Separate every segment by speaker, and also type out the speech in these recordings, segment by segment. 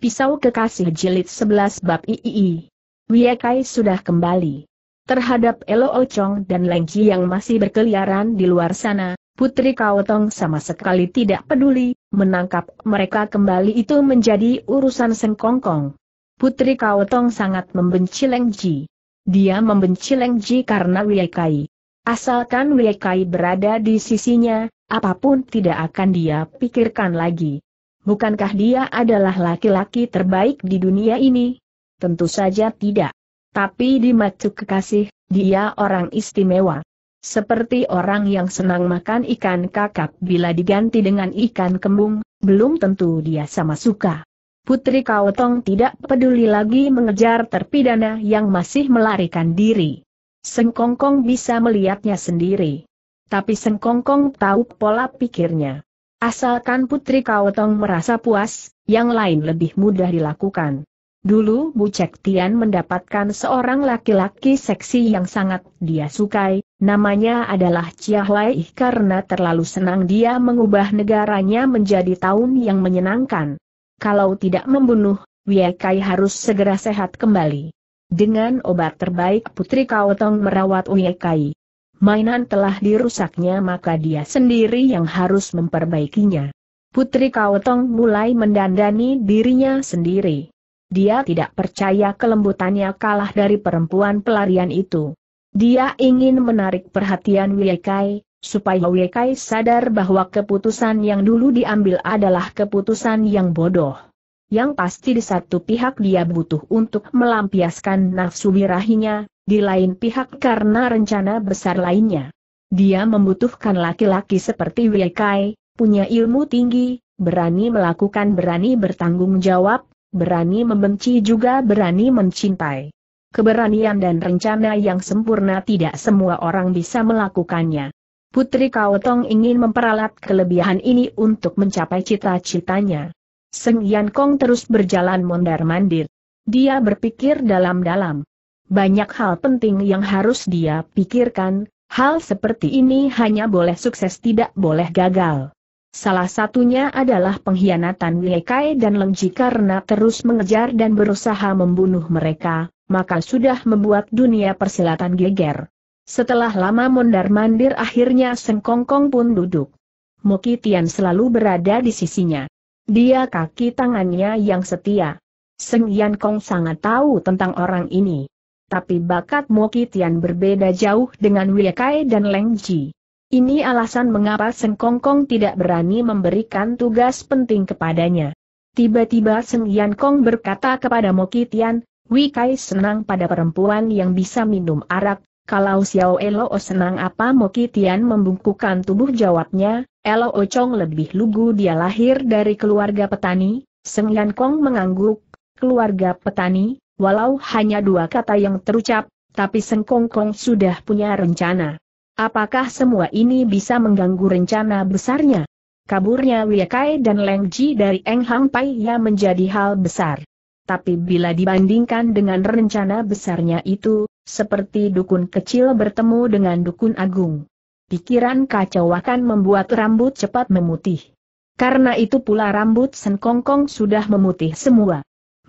Speaker 1: Pisau Kekasih Jilid 11 Bab III. Wiekai sudah kembali. Terhadap Elo Ocong dan Lengji yang masih berkeliaran di luar sana, Putri Kaotong sama sekali tidak peduli, menangkap mereka kembali itu menjadi urusan Sengkongkong. Putri Kaotong sangat membenci Lengji. Dia membenci Lengji karena Wiekai. Asalkan Wiekai berada di sisinya, apa pun tidak akan dia pikirkan lagi. Bukankah dia adalah laki-laki terbaik di dunia ini? Tentu saja tidak. Tapi di mata kekasih, dia orang istimewa. Seperti orang yang senang makan ikan kakap bila diganti dengan ikan kembung, belum tentu dia sama suka. Putri Kaotong tidak peduli lagi mengejar terpidana yang masih melarikan diri. Sengkongkong bisa melihatnya sendiri. Tapi Sengkongkong tahu pola pikirnya. Asalkan Putri Kaotong merasa puas, yang lain lebih mudah dilakukan. Dulu Bu Cek Tian mendapatkan seorang laki-laki seksi yang sangat dia sukai, namanya adalah Chia Huai karena terlalu senang dia mengubah negaranya menjadi tahun yang menyenangkan. Kalau tidak membunuh, Wei Kai harus segera sehat kembali. Dengan obat terbaik Putri Kaotong merawat Wei Kai mainan telah dirusaknya maka dia sendiri yang harus memperbaikinya. Putri Kaotong mulai mendandani dirinya sendiri. Dia tidak percaya kelembutannya kalah dari perempuan pelarian itu. Dia ingin menarik perhatian Wiekai, supaya Wiekai sadar bahwa keputusan yang dulu diambil adalah keputusan yang bodoh. Yang pasti di satu pihak dia butuh untuk melampiaskan nafsu birahinya, di lain pihak karena rencana besar lainnya. Dia membutuhkan laki-laki seperti Wiekai, punya ilmu tinggi, berani melakukan berani bertanggung jawab, berani membenci juga berani mencintai. Keberanian dan rencana yang sempurna tidak semua orang bisa melakukannya. Putri Kaotong ingin memperalat kelebihan ini untuk mencapai cita-citanya. Seng Yan Kong terus berjalan mondar-mandir. Dia berpikir dalam-dalam banyak hal penting yang harus dia pikirkan, hal seperti ini hanya boleh sukses tidak boleh gagal. Salah satunya adalah pengkhianatan Wiekai dan Lengji karena terus mengejar dan berusaha membunuh mereka, maka sudah membuat dunia persilatan geger. Setelah lama mondar-mandir akhirnya Sengkongkong pun duduk. Moki Tian selalu berada di sisinya. Dia kaki tangannya yang setia. Seng Yan Kong sangat tahu tentang orang ini tapi bakat Mo Tian berbeda jauh dengan Wei Kai dan Leng Ji. Ini alasan mengapa Seng Kong Kong tidak berani memberikan tugas penting kepadanya. Tiba-tiba Seng Yan Kong berkata kepada Mo Tian, Wei Kai senang pada perempuan yang bisa minum arak, kalau Xiao Elo senang apa? Mo Tian membungkukan tubuh jawabnya, Elo Chong lebih lugu dia lahir dari keluarga petani, Seng Yan Kong mengangguk, keluarga petani, Walau hanya dua kata yang terucap, tapi Seng Kong Kong sudah punya rencana. Apakah semua ini bisa mengganggu rencana besarnya? Kaburnya Wei Kai dan Leng Ji dari Eng Hang Pai ya menjadi hal besar. Tapi bila dibandingkan dengan rencana besarnya itu, seperti dukun kecil bertemu dengan dukun agung. Pikiran kacau akan membuat rambut cepat memutih. Karena itu pula rambut Sen Kong Kong sudah memutih semua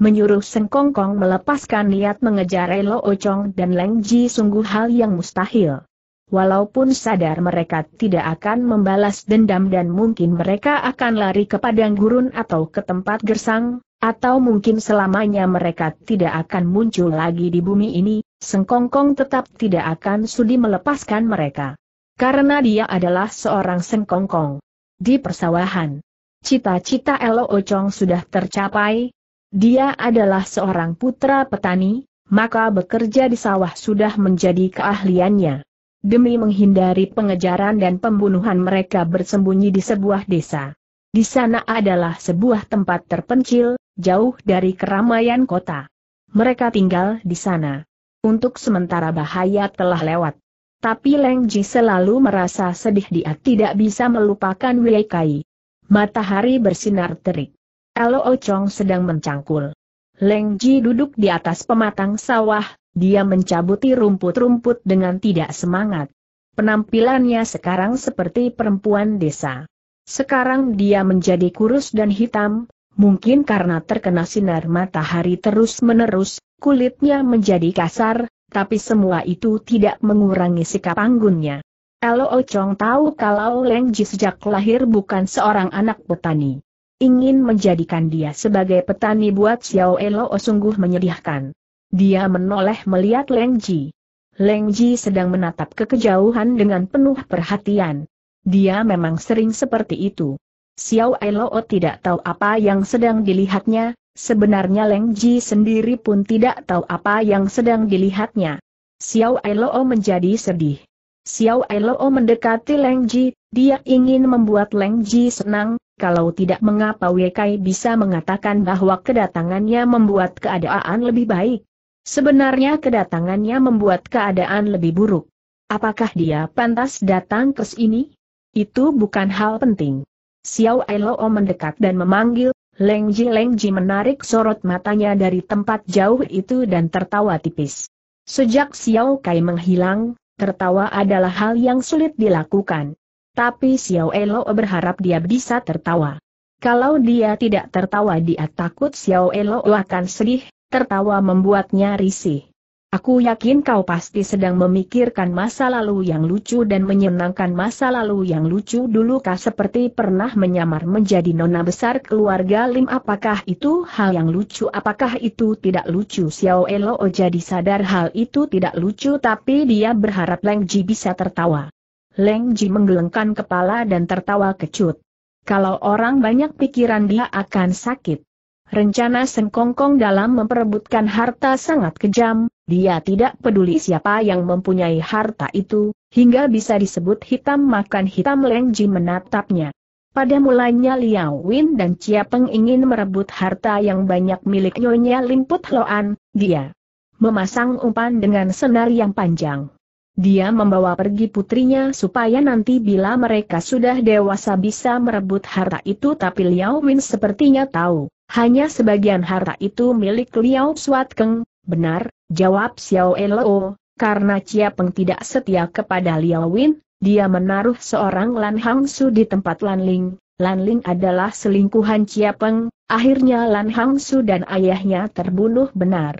Speaker 1: menyuruh Seng Kong Kong melepaskan niat mengejar Elo Ocong dan Leng Ji sungguh hal yang mustahil. Walaupun sadar mereka tidak akan membalas dendam dan mungkin mereka akan lari ke padang gurun atau ke tempat gersang, atau mungkin selamanya mereka tidak akan muncul lagi di bumi ini, Seng Kong Kong tetap tidak akan sudi melepaskan mereka. Karena dia adalah seorang Seng Kong Kong. Di persawahan. Cita-cita Elo Ocong sudah tercapai, dia adalah seorang putra petani, maka bekerja di sawah sudah menjadi keahliannya. Demi menghindari pengejaran dan pembunuhan mereka bersembunyi di sebuah desa. Di sana adalah sebuah tempat terpencil, jauh dari keramaian kota. Mereka tinggal di sana. Untuk sementara bahaya telah lewat. Tapi Leng Ji selalu merasa sedih dia tidak bisa melupakan Wei Kai. Matahari bersinar terik. Elo Ocong sedang mencangkul. Leng Ji duduk di atas pematang sawah, dia mencabuti rumput-rumput dengan tidak semangat. Penampilannya sekarang seperti perempuan desa. Sekarang dia menjadi kurus dan hitam, Mungkin karena terkena sinar matahari terus-menerus, kulitnya menjadi kasar, tapi semua itu tidak mengurangi sikap anggunnya. Elo Chong tahu kalau Leng Ji sejak lahir bukan seorang anak petani. Ingin menjadikan dia sebagai petani buat Xiao Elo sungguh menyedihkan. Dia menoleh melihat Leng Ji. Leng Ji sedang menatap ke kejauhan dengan penuh perhatian. Dia memang sering seperti itu. Xiao Elo tidak tahu apa yang sedang dilihatnya, Sebenarnya Leng Ji sendiri pun tidak tahu apa yang sedang dilihatnya. Xiao Ailoo menjadi sedih. Xiao Ailoo mendekati Leng Ji, dia ingin membuat Leng Ji senang, kalau tidak mengapa Wekai bisa mengatakan bahwa kedatangannya membuat keadaan lebih baik. Sebenarnya kedatangannya membuat keadaan lebih buruk. Apakah dia pantas datang ke sini? Itu bukan hal penting. Xiao Ailoo mendekat dan memanggil, Leng Ji Leng Ji menarik sorot matanya dari tempat jauh itu dan tertawa tipis. Sejak Xiao Kai menghilang, tertawa adalah hal yang sulit dilakukan. Tapi Xiao Elo berharap dia bisa tertawa. Kalau dia tidak tertawa dia takut Xiao Elo akan sedih, tertawa membuatnya risih. Aku yakin kau pasti sedang memikirkan masa lalu yang lucu dan menyenangkan masa lalu yang lucu dulu kah seperti pernah menyamar menjadi nona besar keluarga Lim apakah itu hal yang lucu apakah itu tidak lucu Xiao Elo jadi sadar hal itu tidak lucu tapi dia berharap Leng Ji bisa tertawa. Leng Ji menggelengkan kepala dan tertawa kecut. Kalau orang banyak pikiran dia akan sakit. Rencana Sengkongkong dalam memperebutkan harta sangat kejam, dia tidak peduli siapa yang mempunyai harta itu, hingga bisa disebut hitam makan hitam Leng Ji menatapnya. Pada mulanya Liao Win dan Chia Peng ingin merebut harta yang banyak milik Nyonya Limput Loan, dia memasang umpan dengan senar yang panjang. Dia membawa pergi putrinya supaya nanti bila mereka sudah dewasa bisa merebut harta itu tapi Liao Win sepertinya tahu hanya sebagian harta itu milik Liao Suat Keng, benar, jawab Xiao Elo, karena Chia Peng tidak setia kepada Liao Win, dia menaruh seorang Lan Hang Su di tempat Lan Ling. Lan Ling adalah selingkuhan Chia Peng, akhirnya Lan Hang Su dan ayahnya terbunuh benar.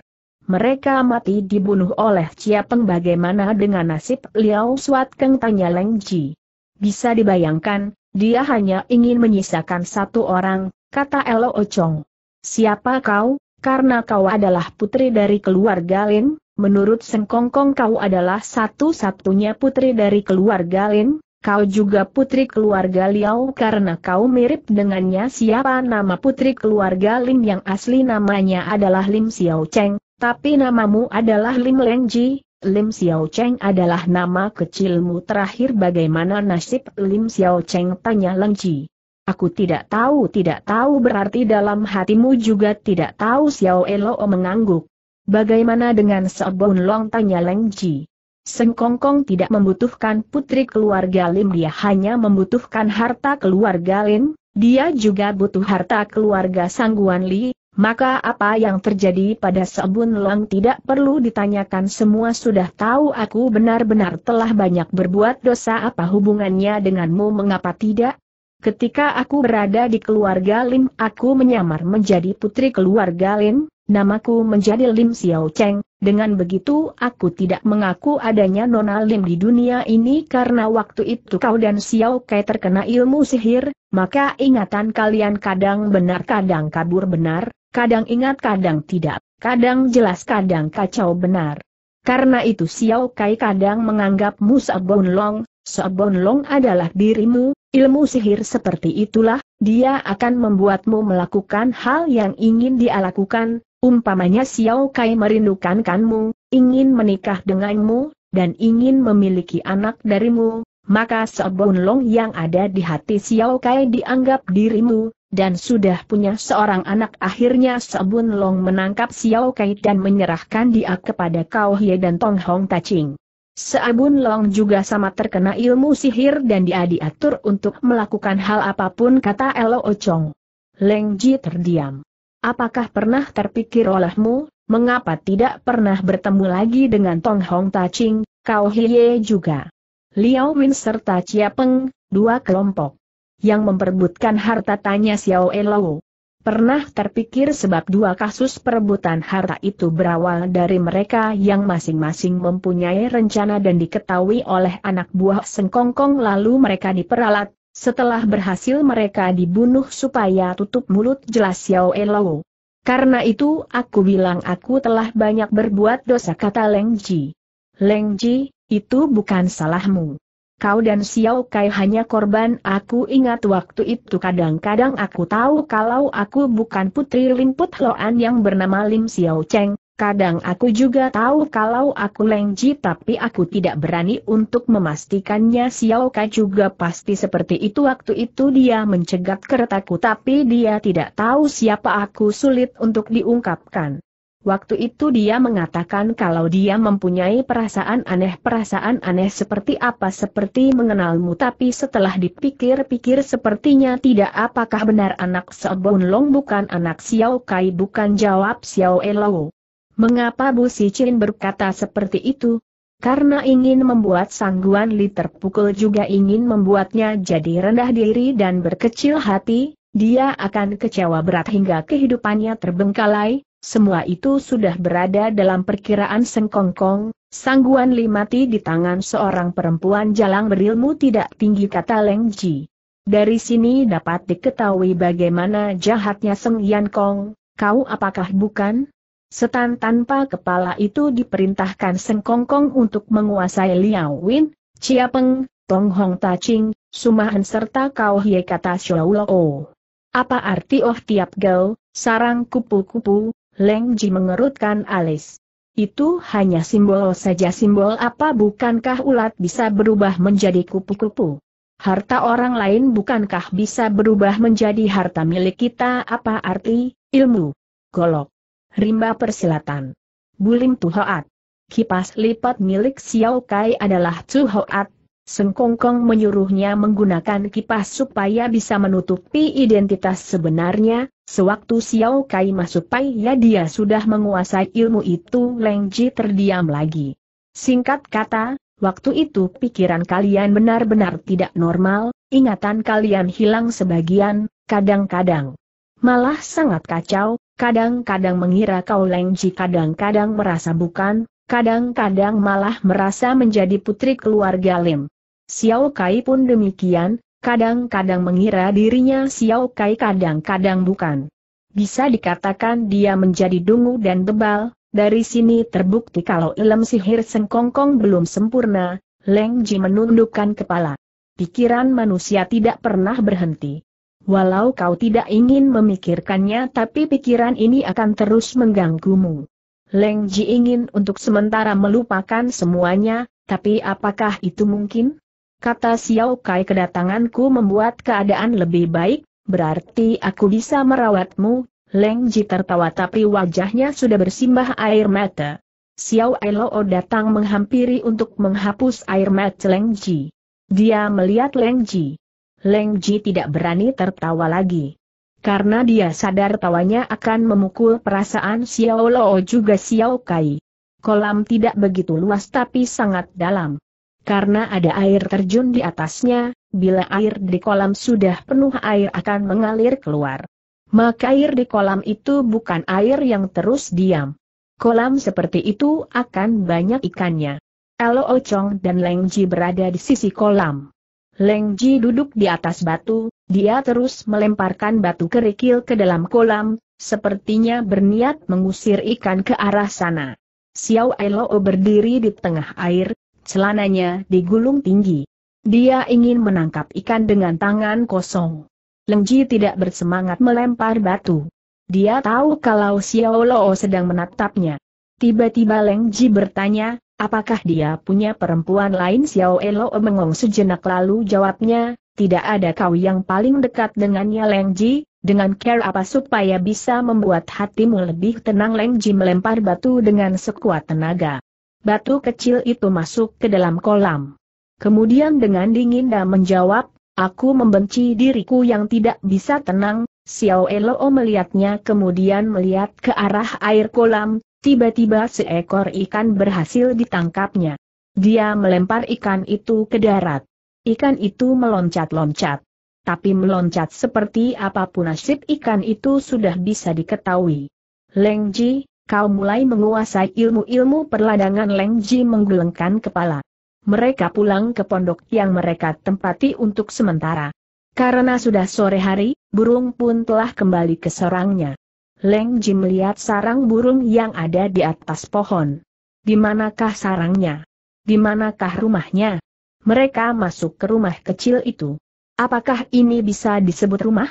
Speaker 1: Mereka mati dibunuh oleh Chia Peng bagaimana dengan nasib Liao Suat Keng tanya Leng Ji. Bisa dibayangkan, dia hanya ingin menyisakan satu orang, kata Elo Ochong. Siapa kau? Karena kau adalah putri dari keluarga Lin, menurut Seng Kongkong kau adalah satu-satunya putri dari keluarga Lin, kau juga putri keluarga Liao karena kau mirip dengannya siapa nama putri keluarga Lim yang asli namanya adalah Lim Xiao Cheng, tapi namamu adalah Lim Leng Ji, Lim Xiao Cheng adalah nama kecilmu terakhir. Bagaimana nasib Lim Xiao Cheng? Tanya Leng Ji. Aku tidak tahu tidak tahu berarti dalam hatimu juga tidak tahu. Xiao Elo mengangguk. Bagaimana dengan Sebon Long tanya Leng Ji. Seng Kongkong tidak membutuhkan putri keluarga Lim. Dia hanya membutuhkan harta keluarga Lim, dia juga butuh harta keluarga Sangguan Li, maka apa yang terjadi pada Sebun Long tidak perlu ditanyakan. Semua sudah tahu aku benar-benar telah banyak berbuat dosa. Apa hubungannya denganmu? Mengapa tidak? Ketika aku berada di keluarga Lim, aku menyamar menjadi putri keluarga Lim, namaku menjadi Lim Xiao Cheng. Dengan begitu aku tidak mengaku adanya Nona Lim di dunia ini. Karena waktu itu kau dan Xiao Kai terkena ilmu sihir, maka ingatan kalian kadang benar kadang kabur benar, kadang ingat kadang tidak, kadang jelas kadang kacau benar. Karena itu Xiao Kai kadang menganggapmu Sabon Long, Sabon Long adalah dirimu, Ilmu sihir seperti itulah, dia akan membuatmu melakukan hal yang ingin dia lakukan, umpamanya Xiao Kai merindukanmu, ingin menikah denganmu, dan ingin memiliki anak darimu, maka Sebon Long yang ada di hati Xiao Kai dianggap dirimu, dan sudah punya seorang anak akhirnya Sebun Long menangkap Xiao Kai dan menyerahkan dia kepada Kau Hie dan Tong Hong Taching. Seabun Long juga sama terkena ilmu sihir dan dia diatur untuk melakukan hal apa pun kata Elo Ochong. Leng Ji terdiam. Apakah pernah terpikir olehmu, mengapa tidak pernah bertemu lagi dengan Tong Hong Taching, Kau Hie juga? Liao Win serta Chia Peng, dua kelompok. Yang memperebutkan harta tanya Xiao Elo. Pernah terpikir sebab dua kasus perebutan harta itu berawal dari mereka yang masing-masing mempunyai rencana dan diketahui oleh anak buah Sengkongkong lalu mereka diperalat, setelah berhasil mereka dibunuh supaya tutup mulut jelas Xiao Elo. Karena itu aku bilang aku telah banyak berbuat dosa kata Leng Ji. Leng Ji, itu bukan salahmu. Kau dan Xiao Kai hanya korban. Aku ingat waktu itu kadang-kadang aku tahu kalau aku bukan putri Limput Loan yang bernama Lim Xiao Cheng, kadang aku juga tahu kalau aku Lengji tapi aku tidak berani untuk memastikannya. Xiao Kai juga pasti seperti itu. Waktu itu dia mencegat keretaku tapi dia tidak tahu siapa aku. Sulit untuk diungkapkan. Waktu itu dia mengatakan kalau dia mempunyai perasaan aneh perasaan aneh seperti apa seperti mengenalmu tapi setelah dipikir-pikir sepertinya tidak apakah benar anak Sebun Long bukan anak Xiao Kai bukan jawab Xiao Elo. Mengapa Bu Chin berkata seperti itu? Karena ingin membuat Sangguan Li terpukul juga ingin membuatnya jadi rendah diri dan berkecil hati, dia akan kecewa berat hingga kehidupannya terbengkalai, semua itu sudah berada dalam perkiraan Seng Kongkong, sangguan limati di tangan seorang perempuan jalang berilmu tidak tinggi kata Leng Ji. Dari sini dapat diketahui bagaimana jahatnya Seng Yan Kong, kau apakah bukan? Setan tanpa kepala itu diperintahkan Seng Kongkong untuk menguasai Liao Win, Chia Peng, Tong Hong Ta Ching, Sumahan serta Kau Hie kata Xiao Lo. Apa arti oh tiap gau, sarang kupu-kupu, Leng Ji mengerutkan alis. Itu hanya simbol saja simbol apa bukankah ulat bisa berubah menjadi kupu-kupu? Harta orang lain bukankah bisa berubah menjadi harta milik kita apa arti, ilmu? Golok. Rimba persilatan. Bulim Tuhoat. Kipas lipat milik Xiao Kai adalah Tuhoat, Sengkongkong menyuruhnya menggunakan kipas supaya bisa menutupi identitas sebenarnya, sewaktu Xiao Kai masuk Pai ya dia sudah menguasai ilmu itu Leng Ji terdiam lagi. Singkat kata, waktu itu pikiran kalian benar-benar tidak normal, ingatan kalian hilang sebagian, kadang-kadang malah sangat kacau, kadang-kadang mengira kau Leng Ji kadang-kadang merasa bukan, kadang-kadang malah merasa menjadi putri keluarga Lim. Xiao Kai pun demikian, kadang-kadang mengira dirinya Xiao Kai kadang-kadang bukan. Bisa dikatakan dia menjadi dungu dan bebal, dari sini terbukti kalau ilmu sihir Sengkongkong belum sempurna, Leng Ji menundukkan kepala. Pikiran manusia tidak pernah berhenti. Walau kau tidak ingin memikirkannya tapi pikiran ini akan terus mengganggumu. Leng Ji ingin untuk sementara melupakan semuanya, tapi apakah itu mungkin? Kata Xiao Kai kedatanganku membuat keadaan lebih baik, berarti aku bisa merawatmu, Leng Ji tertawa tapi wajahnya sudah bersimbah air mata. Xiao Elo datang menghampiri untuk menghapus air mata Leng Ji. Dia melihat Leng Ji. Leng Ji tidak berani tertawa lagi. Karena dia sadar tawanya akan memukul perasaan Xiao Lo juga Xiao Kai. Kolam tidak begitu luas tapi sangat dalam. Karena ada air terjun di atasnya, bila air di kolam sudah penuh air akan mengalir keluar. Maka air di kolam itu bukan air yang terus diam. Kolam seperti itu akan banyak ikannya. Elo Ochong dan Leng Ji berada di sisi kolam. Leng Ji duduk di atas batu, dia terus melemparkan batu kerikil ke dalam kolam, sepertinya berniat mengusir ikan ke arah sana. Xiao Elo berdiri di tengah air, celananya digulung tinggi. Dia ingin menangkap ikan dengan tangan kosong. Lengji tidak bersemangat melempar batu. Dia tahu kalau Xiao Lo sedang menatapnya. Tiba-tiba Lengji bertanya, apakah dia punya perempuan lain Xiao Lo mengong sejenak lalu jawabnya, tidak ada kau yang paling dekat dengannya Lengji, dengan care apa supaya bisa membuat hatimu lebih tenang Lengji melempar batu dengan sekuat tenaga batu kecil itu masuk ke dalam kolam. Kemudian dengan dingin dan menjawab, aku membenci diriku yang tidak bisa tenang, Xiao Elo melihatnya kemudian melihat ke arah air kolam, tiba-tiba seekor ikan berhasil ditangkapnya. Dia melempar ikan itu ke darat. Ikan itu meloncat-loncat. tapi meloncat seperti apa pun nasib ikan itu sudah bisa diketahui. Leng Ji, kau mulai menguasai ilmu-ilmu perladangan Leng Ji menggelengkan kepala. Mereka pulang ke pondok yang mereka tempati untuk sementara. Karena sudah sore hari, burung pun telah kembali ke sarangnya. Leng Ji melihat sarang burung yang ada di atas pohon. Di manakah sarangnya? Di manakah rumahnya? Mereka masuk ke rumah kecil itu. Apakah ini bisa disebut rumah?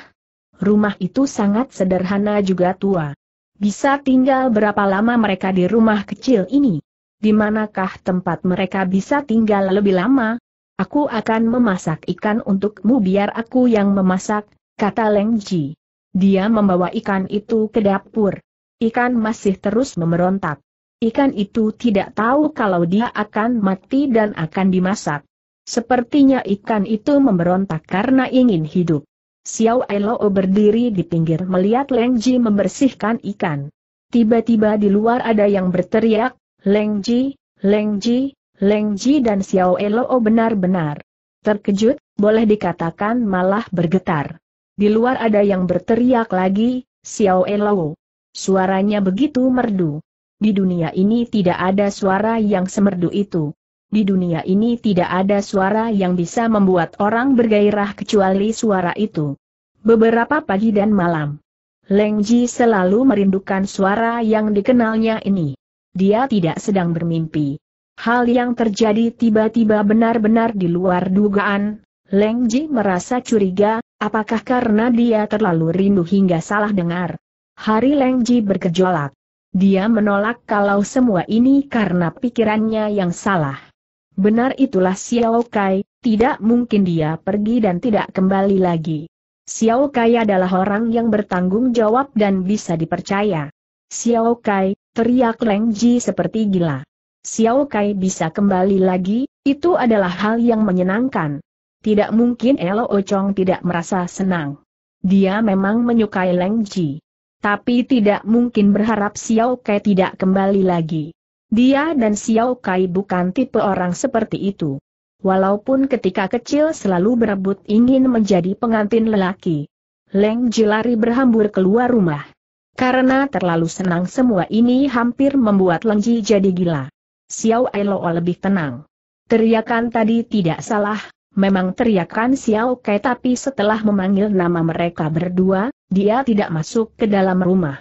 Speaker 1: Rumah itu sangat sederhana juga tua. Bisa tinggal berapa lama mereka di rumah kecil ini? Di manakah tempat mereka bisa tinggal lebih lama? Aku akan memasak ikan untukmu biar aku yang memasak, kata Leng Ji. Dia membawa ikan itu ke dapur. Ikan masih terus memerontak. Ikan itu tidak tahu kalau dia akan mati dan akan dimasak. Sepertinya ikan itu memberontak karena ingin hidup. Xiao Elo berdiri di pinggir melihat Leng Ji membersihkan ikan. Tiba-tiba di luar ada yang berteriak, Leng Ji, Leng Ji, Leng Ji dan Xiao Elo benar-benar terkejut, boleh dikatakan malah bergetar. Di luar ada yang berteriak lagi, Xiao Elo. Suaranya begitu merdu. Di dunia ini tidak ada suara yang semerdu itu. Di dunia ini tidak ada suara yang bisa membuat orang bergairah kecuali suara itu. Beberapa pagi dan malam, Leng Ji selalu merindukan suara yang dikenalnya ini. Dia tidak sedang bermimpi. Hal yang terjadi tiba-tiba benar-benar di luar dugaan. Leng Ji merasa curiga, apakah karena dia terlalu rindu hingga salah dengar. Hari Leng Ji bergejolak. Dia menolak kalau semua ini karena pikirannya yang salah. Benar itulah Xiao Kai, tidak mungkin dia pergi dan tidak kembali lagi. Xiao Kai adalah orang yang bertanggung jawab dan bisa dipercaya. Xiao Kai, teriak Leng Ji seperti gila. Xiao Kai bisa kembali lagi, itu adalah hal yang menyenangkan. Tidak mungkin Elo Ochong tidak merasa senang. Dia memang menyukai Leng Ji. Tapi tidak mungkin berharap Xiao Kai tidak kembali lagi. Dia dan Xiao Kai bukan tipe orang seperti itu. Walaupun ketika kecil selalu berebut ingin menjadi pengantin lelaki. Leng Jilari berhambur keluar rumah. Karena terlalu senang semua ini hampir membuat Leng Ji jadi gila. Xiao Elo lebih tenang. Teriakan tadi tidak salah, memang teriakan Xiao Kai tapi setelah memanggil nama mereka berdua, dia tidak masuk ke dalam rumah.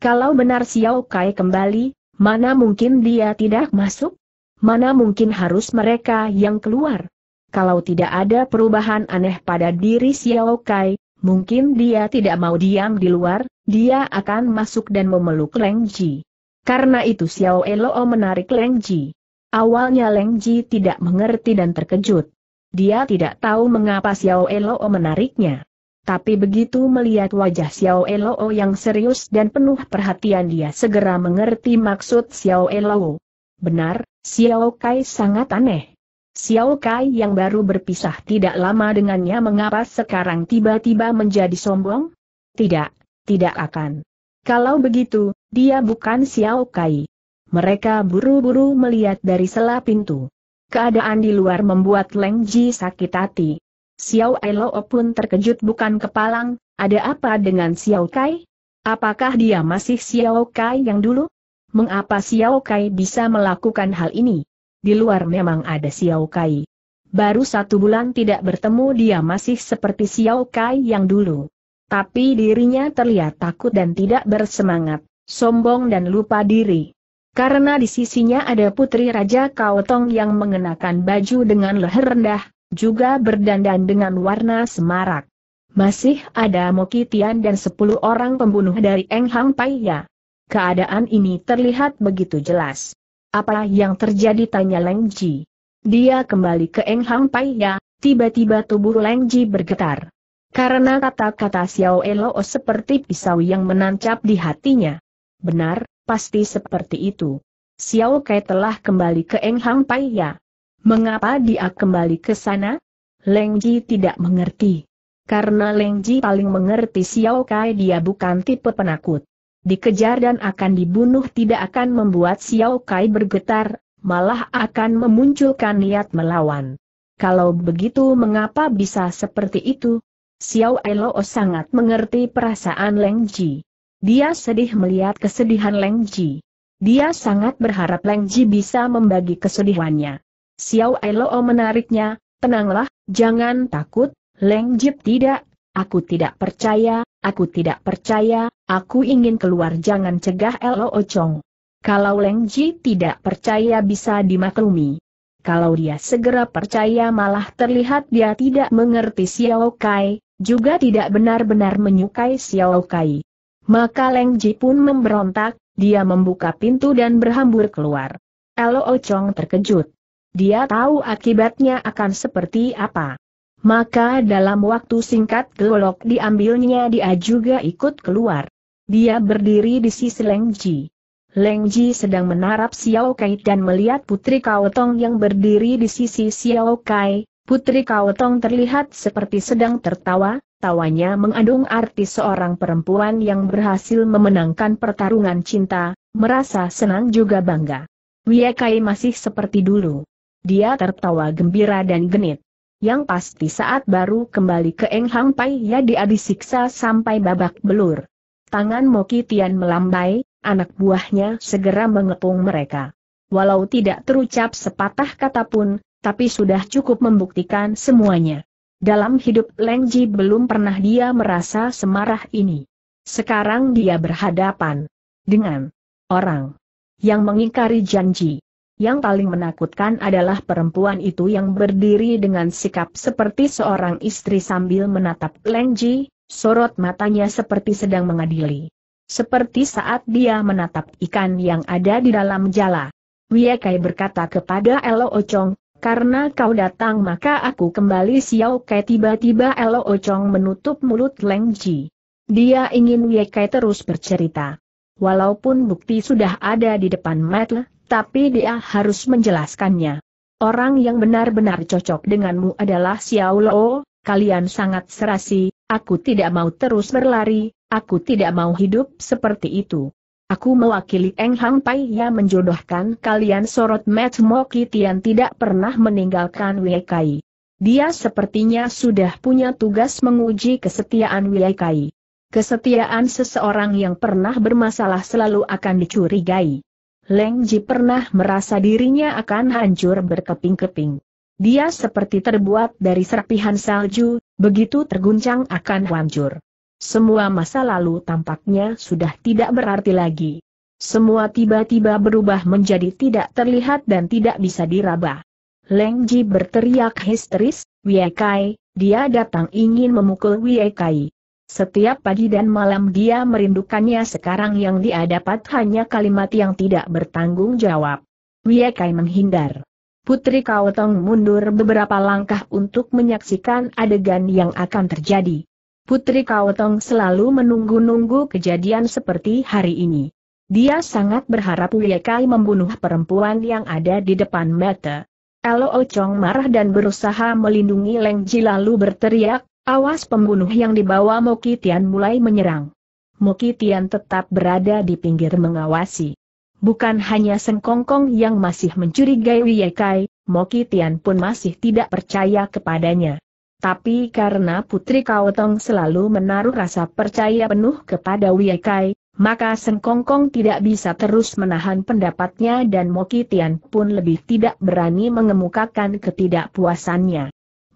Speaker 1: Kalau benar Xiao Kai kembali, Mana mungkin dia tidak masuk? Mana mungkin harus mereka yang keluar? Kalau tidak ada perubahan aneh pada diri Xiao Kai, mungkin dia tidak mau diam di luar, dia akan masuk dan memeluk Leng Ji. Karena itu Xiao Elo menarik Leng Ji. Awalnya Leng Ji tidak mengerti dan terkejut. Dia tidak tahu mengapa Xiao Elo menariknya. Tapi begitu melihat wajah Xiao Eloo yang serius dan penuh perhatian dia segera mengerti maksud Xiao Eloo. Benar, Xiao Kai sangat aneh. Xiao Kai yang baru berpisah tidak lama dengannya mengapa sekarang tiba-tiba menjadi sombong? Tidak, tidak akan. Kalau begitu, dia bukan Xiao Kai. Mereka buru-buru melihat dari sela pintu. Keadaan di luar membuat Leng Ji sakit hati. Xiao Elo pun terkejut bukan kepalang, ada apa dengan Xiao Kai? Apakah dia masih Xiao Kai yang dulu? Mengapa Xiao Kai bisa melakukan hal ini? Di luar memang ada Xiao Kai. Baru satu bulan tidak bertemu dia masih seperti Xiao Kai yang dulu. Tapi dirinya terlihat takut dan tidak bersemangat, sombong dan lupa diri. Karena di sisinya ada putri Raja Kaotong yang mengenakan baju dengan leher rendah, juga berdandan dengan warna semarak. Masih ada Mokitian dan sepuluh orang pembunuh dari Eng Hang Paiya. Keadaan ini terlihat begitu jelas. Apa yang terjadi tanya Leng Ji. Dia kembali ke Eng Hang Paiya, tiba-tiba tubuh Leng Ji bergetar. Karena kata-kata Xiao Elo seperti pisau yang menancap di hatinya. Benar, pasti seperti itu. Xiao Kai telah kembali ke Eng Hang Paiya. Mengapa dia kembali ke sana? Leng Ji tidak mengerti. Karena Leng Ji paling mengerti Xiao Kai dia bukan tipe penakut. Dikejar dan akan dibunuh tidak akan membuat Xiao Kai bergetar, malah akan memunculkan niat melawan. Kalau begitu mengapa bisa seperti itu? Xiao Elo sangat mengerti perasaan Leng Ji. Dia sedih melihat kesedihan Leng Ji. Dia sangat berharap Leng Ji bisa membagi kesedihannya. Xiao Elo menariknya, tenanglah, jangan takut, Leng Ji tidak, aku tidak percaya, aku tidak percaya, aku ingin keluar jangan cegah Elo Chong. Kalau Leng Ji tidak percaya bisa dimaklumi. Kalau dia segera percaya malah terlihat dia tidak mengerti Xiao Kai, juga tidak benar-benar menyukai Xiao Kai. Maka Leng Ji pun memberontak, dia membuka pintu dan berhambur keluar. Elo Chong terkejut. Dia tahu akibatnya akan seperti apa. Maka dalam waktu singkat gelok diambilnya dia juga ikut keluar. Dia berdiri di sisi Leng Ji. Leng Ji sedang menarap Xiao Kai dan melihat Putri Kaotong yang berdiri di sisi Xiao Kai, Putri Kaotong terlihat seperti sedang tertawa, tawanya mengandung arti seorang perempuan yang berhasil memenangkan pertarungan cinta, merasa senang juga bangga. Wiekai masih seperti dulu. Dia tertawa gembira dan genit. Yang pasti saat baru kembali ke Eng Hang Pai ya dia disiksa sampai babak belur. Tangan Moki Tian melambai, anak buahnya segera mengepung mereka. Walau tidak terucap sepatah kata pun, tapi sudah cukup membuktikan semuanya. Dalam hidup Leng Ji belum pernah dia merasa semarah ini. Sekarang dia berhadapan dengan orang yang mengingkari janji. Yang paling menakutkan adalah perempuan itu yang berdiri dengan sikap seperti seorang istri sambil menatap Leng Ji, sorot matanya seperti sedang mengadili. Seperti saat dia menatap ikan yang ada di dalam jala. Wiekai Kai berkata kepada Elo Ochong, karena kau datang maka aku kembali Xiao Kai tiba-tiba Elo Ochong menutup mulut Leng Ji. Dia ingin Wei Kai terus bercerita. Walaupun bukti sudah ada di depan mata, tapi dia harus menjelaskannya. Orang yang benar-benar cocok denganmu adalah Xiao Lo, kalian sangat serasi, aku tidak mau terus berlari, aku tidak mau hidup seperti itu. Aku mewakili Eng Hang Pai yang menjodohkan kalian sorot Mat Mo Tian tidak pernah meninggalkan Wei Kai. Dia sepertinya sudah punya tugas menguji kesetiaan Wei Kai. Kesetiaan seseorang yang pernah bermasalah selalu akan dicurigai. Leng Ji pernah merasa dirinya akan hancur berkeping-keping. Dia seperti terbuat dari serpihan salju, begitu terguncang akan hancur. Semua masa lalu tampaknya sudah tidak berarti lagi. Semua tiba-tiba berubah menjadi tidak terlihat dan tidak bisa diraba. Leng Ji berteriak histeris, Wiekai, dia datang ingin memukul Wiekai. Setiap pagi dan malam dia merindukannya sekarang yang dia dapat hanya kalimat yang tidak bertanggung jawab. Wiekai menghindar. Putri Kaotong mundur beberapa langkah untuk menyaksikan adegan yang akan terjadi. Putri Kaotong selalu menunggu-nunggu kejadian seperti hari ini. Dia sangat berharap Wiekai membunuh perempuan yang ada di depan mata. Elo Ochong marah dan berusaha melindungi Leng Ji lalu berteriak, awas pembunuh yang dibawa Moki Tian mulai menyerang. Moki Tian tetap berada di pinggir mengawasi. Bukan hanya Sengkongkong yang masih mencurigai Wiekai, Moki Tian pun masih tidak percaya kepadanya. Tapi karena Putri Kaotong selalu menaruh rasa percaya penuh kepada Wiekai, maka Seng Kongkong tidak bisa terus menahan pendapatnya dan Moki Tian pun lebih tidak berani mengemukakan ketidakpuasannya.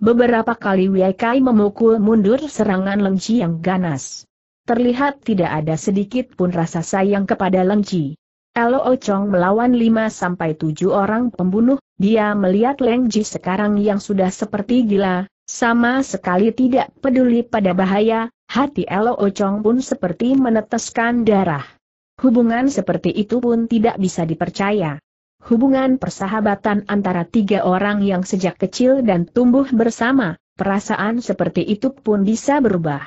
Speaker 1: Beberapa kali Wiekai memukul mundur serangan Lengji yang ganas. Terlihat tidak ada sedikit pun rasa sayang kepada Lengji. Elo Ochong melawan 5-7 orang pembunuh, dia melihat Lengji sekarang yang sudah seperti gila, sama sekali tidak peduli pada bahaya, hati Elo Ocong pun seperti meneteskan darah. Hubungan seperti itu pun tidak bisa dipercaya. Hubungan persahabatan antara tiga orang yang sejak kecil dan tumbuh bersama, perasaan seperti itu pun bisa berubah.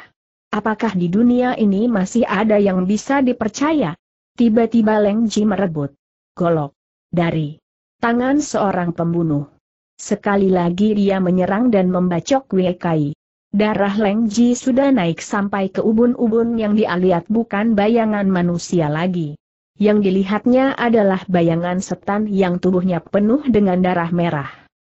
Speaker 1: Apakah di dunia ini masih ada yang bisa dipercaya? Tiba-tiba Leng Ji merebut golok dari tangan seorang pembunuh. Sekali lagi dia menyerang dan membacok Wei Kai. Darah Leng Ji sudah naik sampai ke ubun-ubun yang dia lihat bukan bayangan manusia lagi. Yang dilihatnya adalah bayangan setan yang tubuhnya penuh dengan darah merah.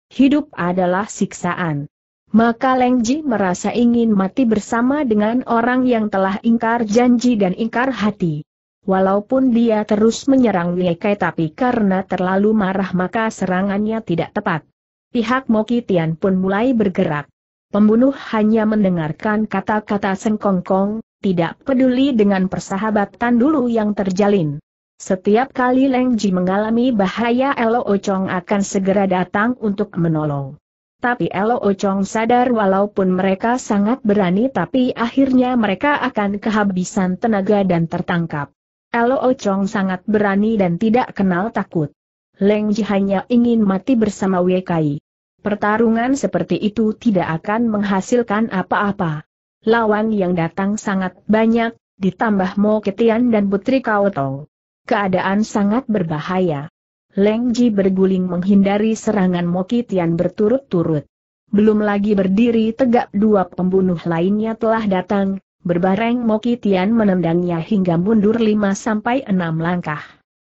Speaker 1: Hidup adalah siksaan. Maka Leng Ji merasa ingin mati bersama dengan orang yang telah ingkar janji dan ingkar hati. Walaupun dia terus menyerang Wei Kai tapi karena terlalu marah maka serangannya tidak tepat. Pihak Moki Tian pun mulai bergerak. Pembunuh hanya mendengarkan kata-kata Seng Kong Kong, tidak peduli dengan persahabatan dulu yang terjalin. Setiap kali Leng Ji mengalami bahaya Elo Ochong akan segera datang untuk menolong. Tapi Elo Ochong sadar walaupun mereka sangat berani tapi akhirnya mereka akan kehabisan tenaga dan tertangkap. Elo Ochong sangat berani dan tidak kenal takut. Leng Ji hanya ingin mati bersama Wekai. Pertarungan seperti itu tidak akan menghasilkan apa-apa. Lawan yang datang sangat banyak, ditambah Mo Ketian dan Putri Kaotong. Keadaan sangat berbahaya. Leng Ji berguling menghindari serangan Mokitian berturut-turut. Belum lagi berdiri tegak dua pembunuh lainnya telah datang, berbareng Mokitian menendangnya hingga mundur lima sampai enam langkah.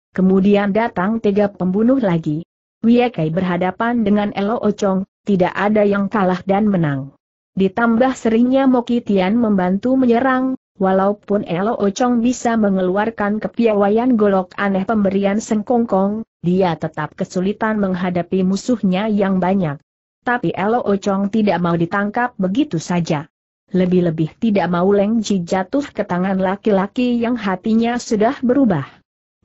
Speaker 1: Kemudian datang tiga pembunuh lagi. Wiekai berhadapan dengan Elo Ocong, tidak ada yang kalah dan menang. Ditambah seringnya Mokitian membantu menyerang, Walaupun Elo Ocong bisa mengeluarkan kepiawaian golok aneh pemberian Sengkongkong, dia tetap kesulitan menghadapi musuhnya yang banyak. Tapi Elo Ocong tidak mau ditangkap begitu saja. Lebih-lebih tidak mau Leng Ji jatuh ke tangan laki-laki yang hatinya sudah berubah.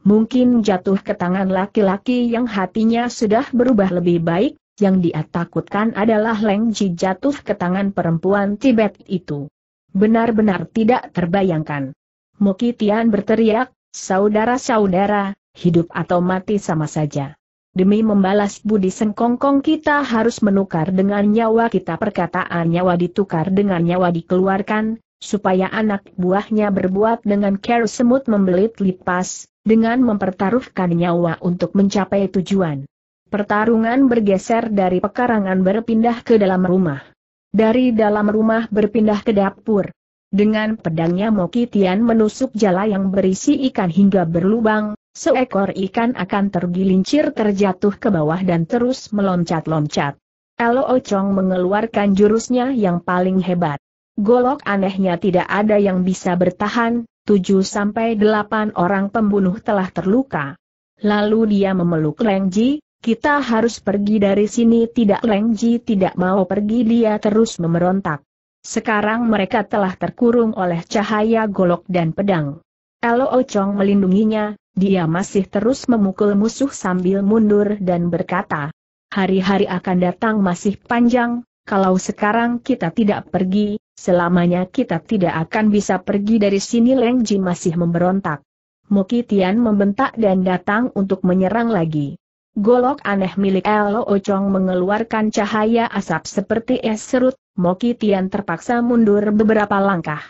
Speaker 1: Mungkin jatuh ke tangan laki-laki yang hatinya sudah berubah lebih baik, yang dia takutkan adalah Leng Ji jatuh ke tangan perempuan Tibet itu benar-benar tidak terbayangkan. Muki Tian berteriak, saudara-saudara, hidup atau mati sama saja. Demi membalas budi sengkongkong kita harus menukar dengan nyawa kita perkataan nyawa ditukar dengan nyawa dikeluarkan, supaya anak buahnya berbuat dengan care semut membelit lipas, dengan mempertaruhkan nyawa untuk mencapai tujuan. Pertarungan bergeser dari pekarangan berpindah ke dalam rumah. Dari dalam rumah berpindah ke dapur. Dengan pedangnya Moki Tian menusuk jala yang berisi ikan hingga berlubang, seekor ikan akan tergelincir terjatuh ke bawah dan terus meloncat-loncat. Elo Ochong mengeluarkan jurusnya yang paling hebat. Golok anehnya tidak ada yang bisa bertahan, tujuh sampai delapan orang pembunuh telah terluka. Lalu dia memeluk Leng Ji, kita harus pergi dari sini tidak Lengji tidak mau pergi dia terus memerontak. Sekarang mereka telah terkurung oleh cahaya golok dan pedang. Elo Ochong melindunginya, dia masih terus memukul musuh sambil mundur dan berkata, hari-hari akan datang masih panjang, kalau sekarang kita tidak pergi, selamanya kita tidak akan bisa pergi dari sini Lengji masih memberontak. Muki Tian membentak dan datang untuk menyerang lagi. Golok aneh milik Elo Ocong mengeluarkan cahaya asap seperti es serut, Moki Tian terpaksa mundur beberapa langkah.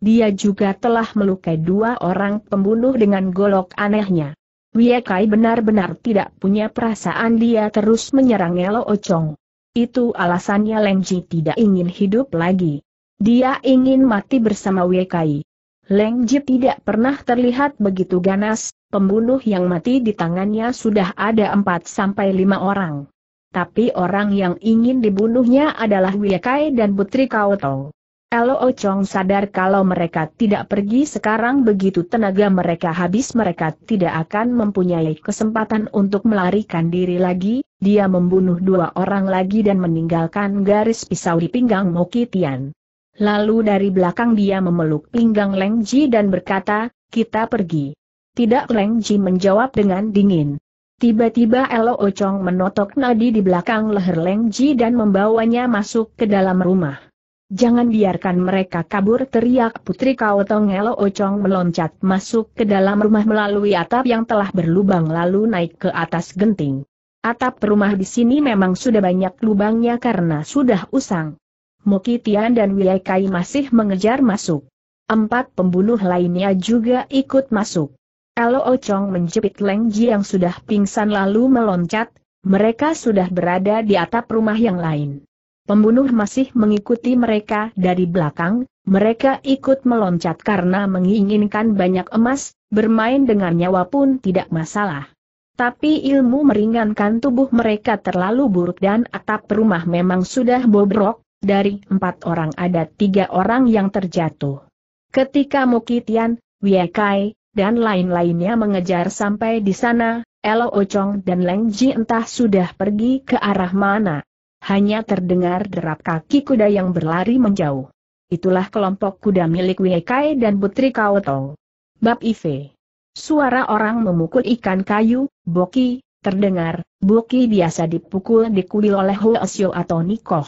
Speaker 1: Dia juga telah melukai dua orang pembunuh dengan golok anehnya. Wiekai benar-benar tidak punya perasaan dia terus menyerang Elo Ocong. Itu alasannya Lengji tidak ingin hidup lagi. Dia ingin mati bersama Wiekai. Leng Ji tidak pernah terlihat begitu ganas, pembunuh yang mati di tangannya sudah ada 4 sampai 5 orang. Tapi orang yang ingin dibunuhnya adalah Wiekai dan Putri Kaotong. Elo Ochong sadar kalau mereka tidak pergi sekarang begitu tenaga mereka habis mereka tidak akan mempunyai kesempatan untuk melarikan diri lagi, dia membunuh dua orang lagi dan meninggalkan garis pisau di pinggang Moki Tian. Lalu dari belakang dia memeluk pinggang Leng Ji dan berkata, kita pergi. Tidak Leng Ji menjawab dengan dingin. Tiba-tiba Elo Ocong menotok nadi di belakang leher Leng Ji dan membawanya masuk ke dalam rumah. Jangan biarkan mereka kabur teriak Putri Kaotong Elo Ocong meloncat masuk ke dalam rumah melalui atap yang telah berlubang lalu naik ke atas genting. Atap rumah di sini memang sudah banyak lubangnya karena sudah usang. Moki Tian dan Wei Kai masih mengejar masuk. Empat pembunuh lainnya juga ikut masuk. Elo Ochong menjepit Leng Ji yang sudah pingsan lalu meloncat, mereka sudah berada di atap rumah yang lain. Pembunuh masih mengikuti mereka dari belakang, mereka ikut meloncat karena menginginkan banyak emas, bermain dengan nyawa pun tidak masalah. Tapi ilmu meringankan tubuh mereka terlalu buruk dan atap rumah memang sudah bobrok, dari empat orang ada tiga orang yang terjatuh. Ketika Mukitian, Wiekai, dan lain-lainnya mengejar sampai di sana, Elo Ochong dan Leng Ji entah sudah pergi ke arah mana. Hanya terdengar derap kaki kuda yang berlari menjauh. Itulah kelompok kuda milik Wiekai dan Putri Kaotong. Bab IV Suara orang memukul ikan kayu, boki, terdengar, boki biasa dipukul di kuil oleh Huasyo atau Nikoh.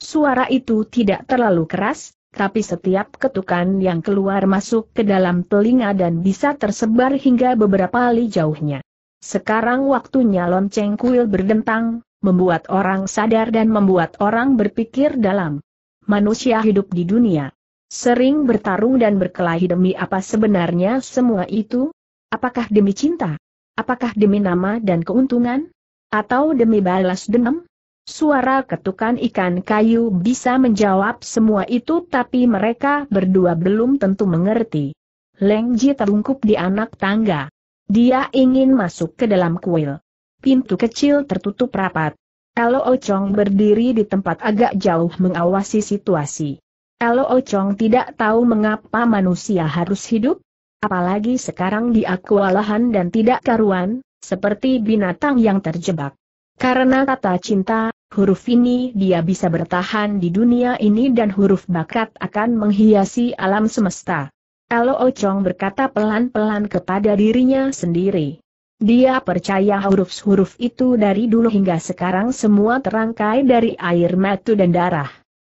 Speaker 1: Suara itu tidak terlalu keras, tapi setiap ketukan yang keluar masuk ke dalam telinga dan bisa tersebar hingga beberapa li jauhnya. Sekarang waktunya lonceng kuil berdentang, membuat orang sadar dan membuat orang berpikir dalam. Manusia hidup di dunia. Sering bertarung dan berkelahi demi apa sebenarnya semua itu? Apakah demi cinta? Apakah demi nama dan keuntungan? Atau demi balas dendam? Suara ketukan ikan kayu bisa menjawab semua itu tapi mereka berdua belum tentu mengerti. Leng Ji terungkup di anak tangga. Dia ingin masuk ke dalam kuil. Pintu kecil tertutup rapat. Elo Ochong berdiri di tempat agak jauh mengawasi situasi. Elo Ochong tidak tahu mengapa manusia harus hidup, apalagi sekarang dia kewalahan dan tidak karuan, seperti binatang yang terjebak. Karena kata cinta, huruf ini dia bisa bertahan di dunia ini dan huruf bakat akan menghiasi alam semesta. Elo Ochong berkata pelan-pelan kepada dirinya sendiri. Dia percaya huruf-huruf itu dari dulu hingga sekarang semua terangkai dari air mata dan darah.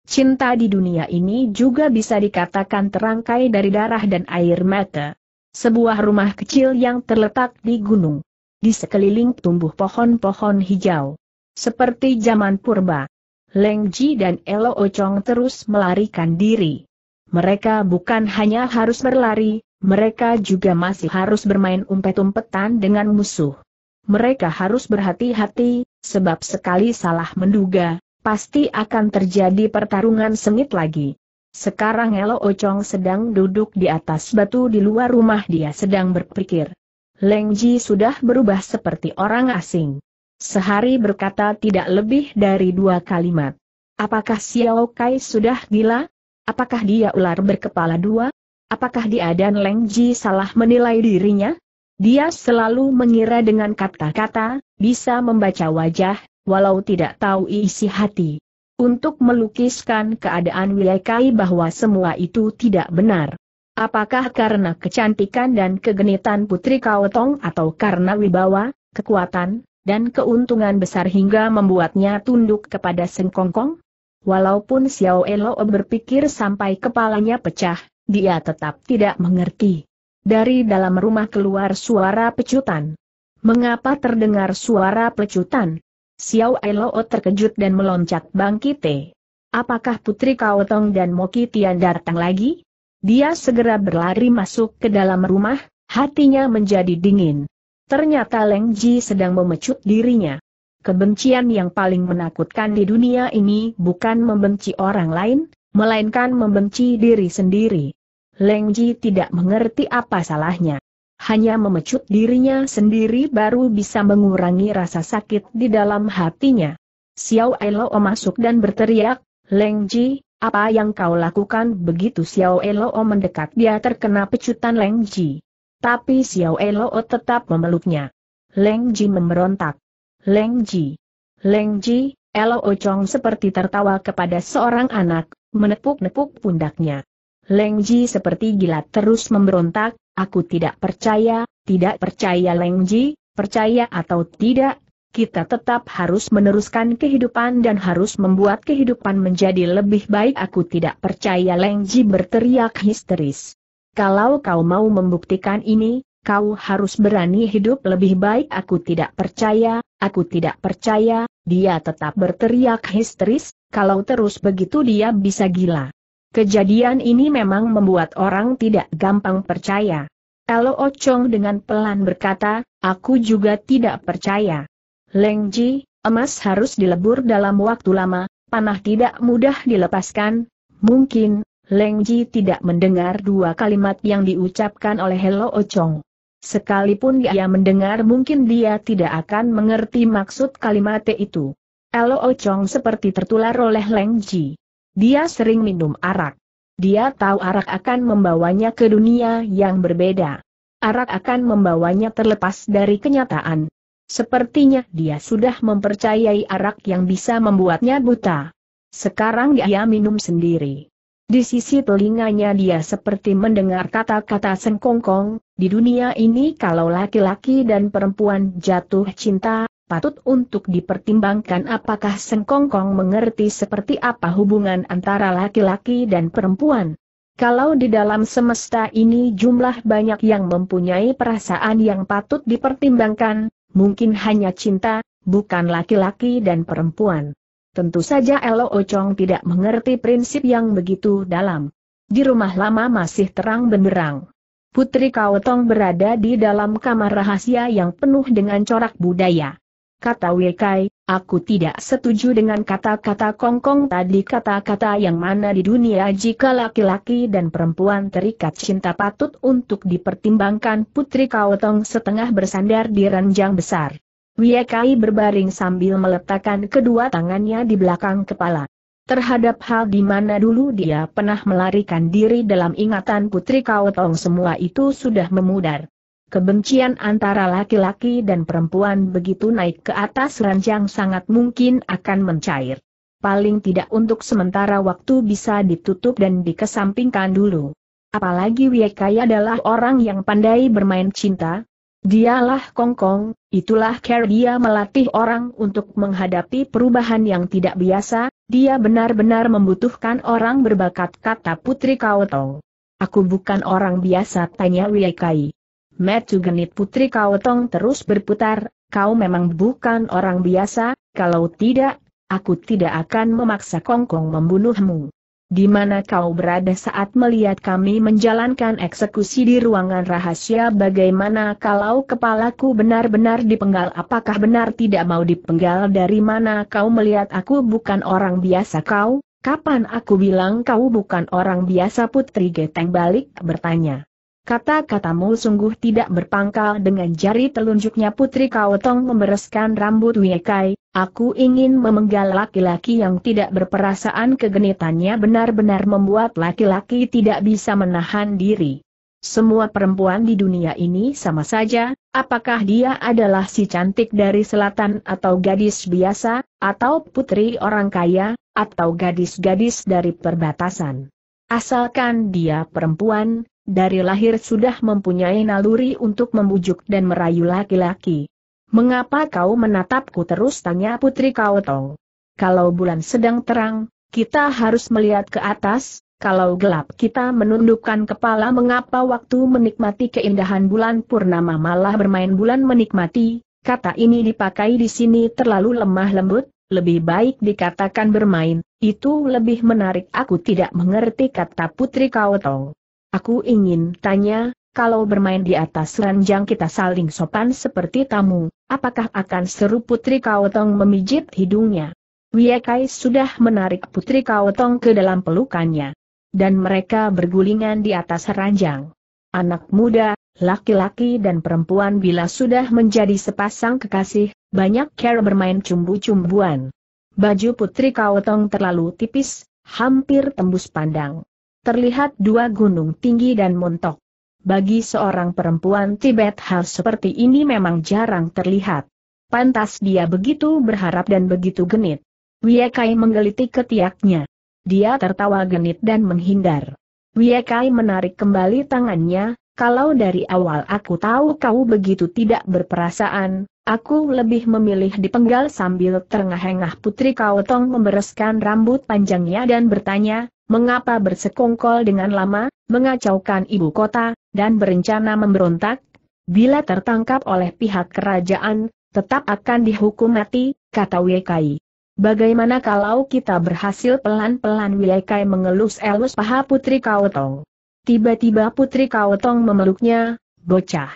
Speaker 1: Cinta di dunia ini juga bisa dikatakan terangkai dari darah dan air mata. Sebuah rumah kecil yang terletak di gunung. Di sekeliling tumbuh pohon-pohon hijau. Seperti zaman purba, Leng Ji dan Elo Ochong terus melarikan diri. Mereka bukan hanya harus berlari, mereka juga masih harus bermain umpet-umpetan dengan musuh. Mereka harus berhati-hati, sebab sekali salah menduga, pasti akan terjadi pertarungan sengit lagi. Sekarang Elo Ochong sedang duduk di atas batu di luar rumah dia sedang berpikir. Leng Ji sudah berubah seperti orang asing. Sehari berkata tidak lebih dari dua kalimat. Apakah Xiao Kai sudah gila? Apakah dia ular berkepala dua? Apakah dia dan Leng Ji salah menilai dirinya? Dia selalu mengira dengan kata-kata, bisa membaca wajah, walau tidak tahu isi hati. Untuk melukiskan keadaan Kai bahwa semua itu tidak benar. Apakah karena kecantikan dan kegenitan Putri Kaotong atau karena wibawa, kekuatan, dan keuntungan besar hingga membuatnya tunduk kepada Sengkongkong? Walaupun Xiao Elo berpikir sampai kepalanya pecah, dia tetap tidak mengerti. Dari dalam rumah keluar suara pecutan. Mengapa terdengar suara pecutan? Xiao Elo terkejut dan meloncat bangkite. Apakah Putri Kaotong dan Moki Tian datang lagi? Dia segera berlari masuk ke dalam rumah, hatinya menjadi dingin. Ternyata Leng Ji sedang memecut dirinya. Kebencian yang paling menakutkan di dunia ini bukan membenci orang lain, melainkan membenci diri sendiri. Leng Ji tidak mengerti apa salahnya. Hanya memecut dirinya sendiri baru bisa mengurangi rasa sakit di dalam hatinya. Xiao Elo masuk dan berteriak, Leng Ji, apa yang kau lakukan begitu Xiao Elo mendekat dia terkena pecutan Leng Ji. Tapi Xiao Elo tetap memeluknya. Leng Ji memberontak. Leng Ji. Leng Ji, Elo Chong seperti tertawa kepada seorang anak, menepuk-nepuk pundaknya. Leng Ji seperti gila terus memberontak, aku tidak percaya, tidak percaya Leng Ji, percaya atau tidak, kita tetap harus meneruskan kehidupan dan harus membuat kehidupan menjadi lebih baik aku tidak percaya Leng Ji berteriak histeris. Kalau kau mau membuktikan ini, kau harus berani hidup lebih baik. Aku tidak percaya, aku tidak percaya, dia tetap berteriak histeris, kalau terus begitu dia bisa gila. Kejadian ini memang membuat orang tidak gampang percaya. Elo Ochong dengan pelan berkata, aku juga tidak percaya. Leng Ji, emas harus dilebur dalam waktu lama, panah tidak mudah dilepaskan, mungkin, Leng Ji tidak mendengar dua kalimat yang diucapkan oleh Helo Ochong. Sekalipun dia mendengar mungkin dia tidak akan mengerti maksud kalimat itu. Elo Ochong seperti tertular oleh Leng Ji. Dia sering minum arak. Dia tahu arak akan membawanya ke dunia yang berbeda. Arak akan membawanya terlepas dari kenyataan. Sepertinya dia sudah mempercayai arak yang bisa membuatnya buta. Sekarang dia minum sendiri. Di sisi telinganya dia seperti mendengar kata-kata sengkongkong, di dunia ini kalau laki-laki dan perempuan jatuh cinta, patut untuk dipertimbangkan apakah Sengkongkong mengerti seperti apa hubungan antara laki-laki dan perempuan. Kalau di dalam semesta ini jumlah banyak yang mempunyai perasaan yang patut dipertimbangkan, mungkin hanya cinta, bukan laki-laki dan perempuan. Tentu saja Elo Ocong tidak mengerti prinsip yang begitu dalam. Di rumah lama masih terang benderang. Putri Kaotong berada di dalam kamar rahasia yang penuh dengan corak budaya. Kata Wekai, aku tidak setuju dengan kata-kata Kongkong tadi kata-kata yang mana di dunia jika laki-laki dan perempuan terikat cinta patut untuk dipertimbangkan Putri Kaotong setengah bersandar di ranjang besar. Wekai berbaring sambil meletakkan kedua tangannya di belakang kepala. Terhadap hal di mana dulu dia pernah melarikan diri dalam ingatan Putri Kaotong semua itu sudah memudar kebencian antara laki-laki dan perempuan begitu naik ke atas ranjang sangat mungkin akan mencair. Paling tidak untuk sementara waktu bisa ditutup dan dikesampingkan dulu. Apalagi Wiekai adalah orang yang pandai bermain cinta. Dialah Kongkong, itulah care dia melatih orang untuk menghadapi perubahan yang tidak biasa, dia benar-benar membutuhkan orang berbakat kata Putri Kaotong. Aku bukan orang biasa tanya Wiekai. Metu genit putri Kaotong terus berputar, kau memang bukan orang biasa, kalau tidak, aku tidak akan memaksa Kongkong membunuhmu. Di mana kau berada saat melihat kami menjalankan eksekusi di ruangan rahasia? Bagaimana kalau kepalaku benar-benar dipenggal? Apakah benar tidak mau dipenggal? Dari mana kau melihat aku bukan orang biasa kau, kapan aku bilang kau bukan orang biasa? Putri Geteng balik bertanya. Kata-katamu sungguh tidak berpangkal dengan jari telunjuknya Putri Kaotong membereskan rambut Wiekai, aku ingin memenggal laki-laki yang tidak berperasaan kegenitannya benar-benar membuat laki-laki tidak bisa menahan diri. Semua perempuan di dunia ini sama saja, apakah dia adalah si cantik dari selatan atau gadis biasa, atau putri orang kaya, atau gadis-gadis dari perbatasan. Asalkan dia perempuan, dari lahir sudah mempunyai naluri untuk membujuk dan merayu laki-laki. Mengapa kau menatapku terus tanya Putri Kaotong? Kalau bulan sedang terang, kita harus melihat ke atas, kalau gelap kita menundukkan kepala mengapa waktu menikmati keindahan bulan purnama malah bermain bulan menikmati, kata ini dipakai di sini terlalu lemah lembut, lebih baik dikatakan bermain, itu lebih menarik aku tidak mengerti kata Putri Kaotong. Aku ingin tanya, kalau bermain di atas ranjang kita saling sopan seperti tamu, apakah akan seru Putri Kaotong memijit hidungnya? Wiekai sudah menarik Putri Kaotong ke dalam pelukannya. Dan mereka bergulingan di atas ranjang. Anak muda, laki-laki dan perempuan bila sudah menjadi sepasang kekasih, banyak care bermain cumbu-cumbuan. Baju Putri Kaotong terlalu tipis, hampir tembus pandang terlihat dua gunung tinggi dan montok. Bagi seorang perempuan Tibet hal seperti ini memang jarang terlihat. Pantas dia begitu berharap dan begitu genit. Wiekai menggelitik ketiaknya. Dia tertawa genit dan menghindar. Wiekai menarik kembali tangannya, kalau dari awal aku tahu kau begitu tidak berperasaan, aku lebih memilih dipenggal sambil terengah-engah Putri Kaotong membereskan rambut panjangnya dan bertanya, mengapa bersekongkol dengan lama, mengacaukan ibu kota, dan berencana memberontak? Bila tertangkap oleh pihak kerajaan, tetap akan dihukum mati, kata Wekai. Bagaimana kalau kita berhasil pelan-pelan Wekai mengelus elus paha Putri Kaotong? Tiba-tiba Putri Kaotong memeluknya, bocah.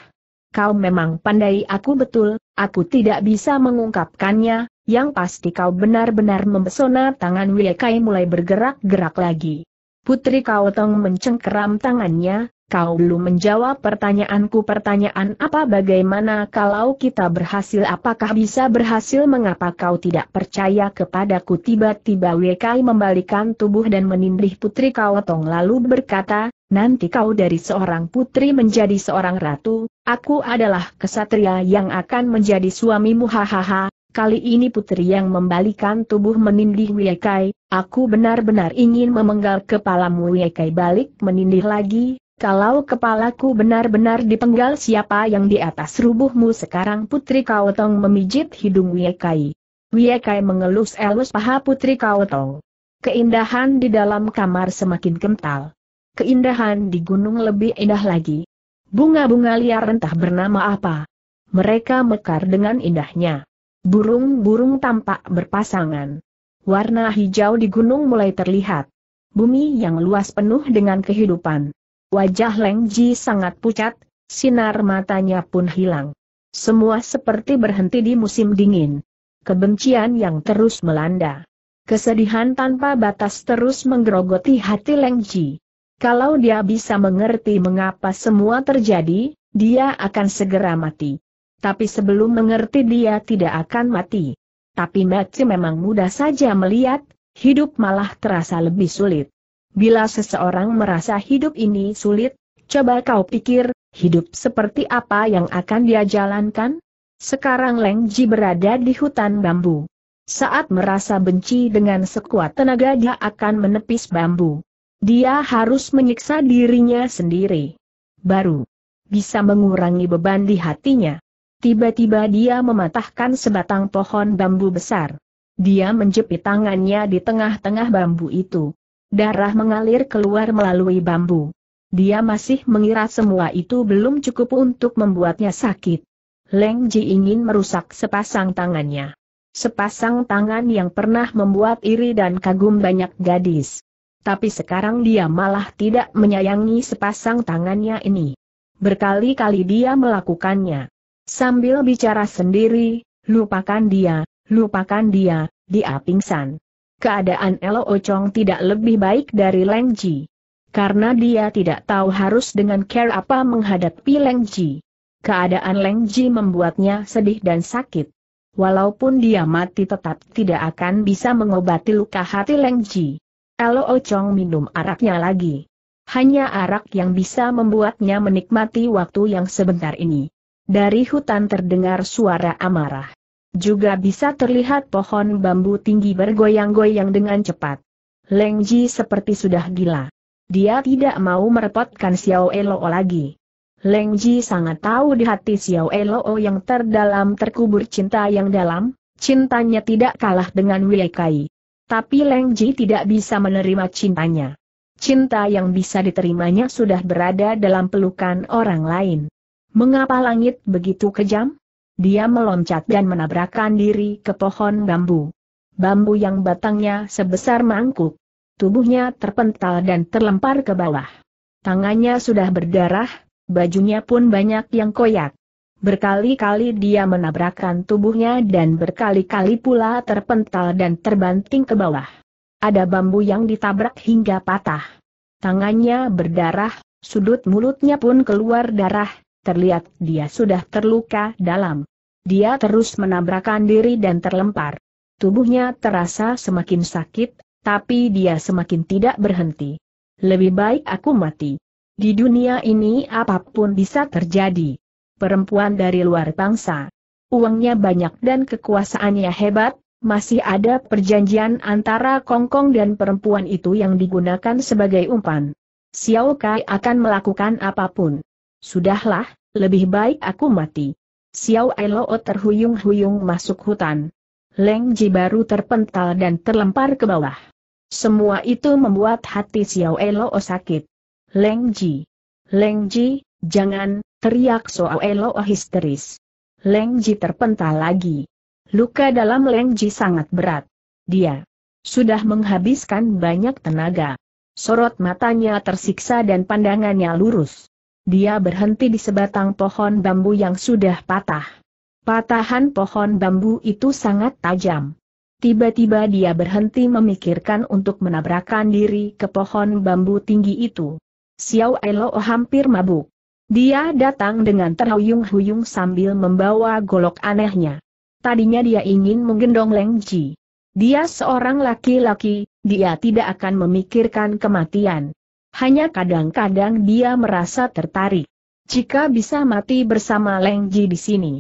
Speaker 1: Kau memang pandai aku betul, aku tidak bisa mengungkapkannya, yang pasti kau benar-benar mempesona tangan Wiekai mulai bergerak-gerak lagi. Putri Kaotong mencengkeram tangannya, Kau belum menjawab pertanyaanku. Pertanyaan apa? Bagaimana kalau kita berhasil? Apakah bisa berhasil? Mengapa kau tidak percaya kepadaku? Tiba-tiba Wekai membalikan tubuh dan menindih putri Kaotong lalu berkata, nanti kau dari seorang putri menjadi seorang ratu, aku adalah kesatria yang akan menjadi suamimu. Hahaha, kali ini putri yang membalikan tubuh menindih Wekai, aku benar-benar ingin memenggal kepalamu Wekai balik menindih lagi, kalau kepalaku benar-benar dipenggal siapa yang di atas rubuhmu sekarang Putri Kaotong memijit hidung Wiekai. Wiekai mengelus-elus paha Putri Kaotong. Keindahan di dalam kamar semakin kental. Keindahan di gunung lebih indah lagi. Bunga-bunga liar entah bernama apa. Mereka mekar dengan indahnya. Burung-burung tampak berpasangan. Warna hijau di gunung mulai terlihat. Bumi yang luas penuh dengan kehidupan. Wajah Leng Ji sangat pucat, sinar matanya pun hilang. Semua seperti berhenti di musim dingin. Kebencian yang terus melanda. Kesedihan tanpa batas terus menggerogoti hati Leng Ji. Kalau dia bisa mengerti mengapa semua terjadi, dia akan segera mati. Tapi sebelum mengerti dia tidak akan mati. Tapi mati memang mudah saja melihat, hidup malah terasa lebih sulit. Bila seseorang merasa hidup ini sulit, coba kau pikir, hidup seperti apa yang akan dia jalankan? Sekarang Leng Ji berada di hutan bambu. Saat merasa benci dengan sekuat tenaga dia akan menepis bambu. Dia harus menyiksa dirinya sendiri. Baru bisa mengurangi beban di hatinya. Tiba-tiba dia mematahkan sebatang pohon bambu besar. Dia menjepit tangannya di tengah-tengah bambu itu. Darah mengalir keluar melalui bambu. Dia masih mengira semua itu belum cukup untuk membuatnya sakit. Leng Ji ingin merusak sepasang tangannya. Sepasang tangan yang pernah membuat iri dan kagum banyak gadis. Tapi sekarang dia malah tidak menyayangi sepasang tangannya ini. Berkali-kali dia melakukannya. Sambil bicara sendiri, lupakan dia, lupakan dia, dia pingsan keadaan Elo Ocong tidak lebih baik dari Leng Ji. Karena dia tidak tahu harus dengan care apa menghadapi Leng Ji. Keadaan Leng Ji membuatnya sedih dan sakit. Walaupun dia mati tetap tidak akan bisa mengobati luka hati Leng Ji. Elo Ocong minum araknya lagi. Hanya arak yang bisa membuatnya menikmati waktu yang sebentar ini. Dari hutan terdengar suara amarah. Juga bisa terlihat pohon bambu tinggi bergoyang-goyang dengan cepat. Leng Ji seperti sudah gila. Dia tidak mau merepotkan Xiao Elo lagi. Leng Ji sangat tahu di hati Xiao Elo yang terdalam terkubur cinta yang dalam, cintanya tidak kalah dengan Wei Kai. Tapi Leng Ji tidak bisa menerima cintanya. Cinta yang bisa diterimanya sudah berada dalam pelukan orang lain. Mengapa langit begitu kejam? Dia meloncat dan menabrakkan diri ke pohon bambu. Bambu yang batangnya sebesar mangkuk. Tubuhnya terpental dan terlempar ke bawah. Tangannya sudah berdarah, bajunya pun banyak yang koyak. Berkali-kali dia menabrakkan tubuhnya dan berkali-kali pula terpental dan terbanting ke bawah. Ada bambu yang ditabrak hingga patah. Tangannya berdarah, sudut mulutnya pun keluar darah, terlihat dia sudah terluka dalam. Dia terus menabrakkan diri dan terlempar. Tubuhnya terasa semakin sakit, tapi dia semakin tidak berhenti. Lebih baik aku mati. Di dunia ini apa pun bisa terjadi. Perempuan dari luar bangsa. Uangnya banyak dan kekuasaannya hebat, masih ada perjanjian antara Kongkong dan perempuan itu yang digunakan sebagai umpan. Xiao Kai akan melakukan apa pun. Sudahlah, lebih baik aku mati. Xiao Ailoo terhuyung-huyung masuk hutan. Leng Ji baru terpental dan terlempar ke bawah. Semua itu membuat hati Xiao Ailoo sakit. Leng Ji. Leng Ji, jangan, teriak Xiao Ailoo histeris. Leng Ji terpental lagi. Luka dalam Leng Ji sangat berat. Dia sudah menghabiskan banyak tenaga. Sorot matanya tersiksa dan pandangannya lurus. Dia berhenti di sebatang pohon bambu yang sudah patah. Patahan pohon bambu itu sangat tajam. Tiba-tiba dia berhenti memikirkan untuk menabrakkan diri ke pohon bambu tinggi itu. Xiao Elo hampir mabuk. Dia datang dengan terhuyung-huyung sambil membawa golok anehnya. Tadinya dia ingin menggendong Leng Ji. Dia seorang laki-laki, dia tidak akan memikirkan kematian. Hanya kadang-kadang dia merasa tertarik. Jika bisa mati bersama Leng Ji di sini.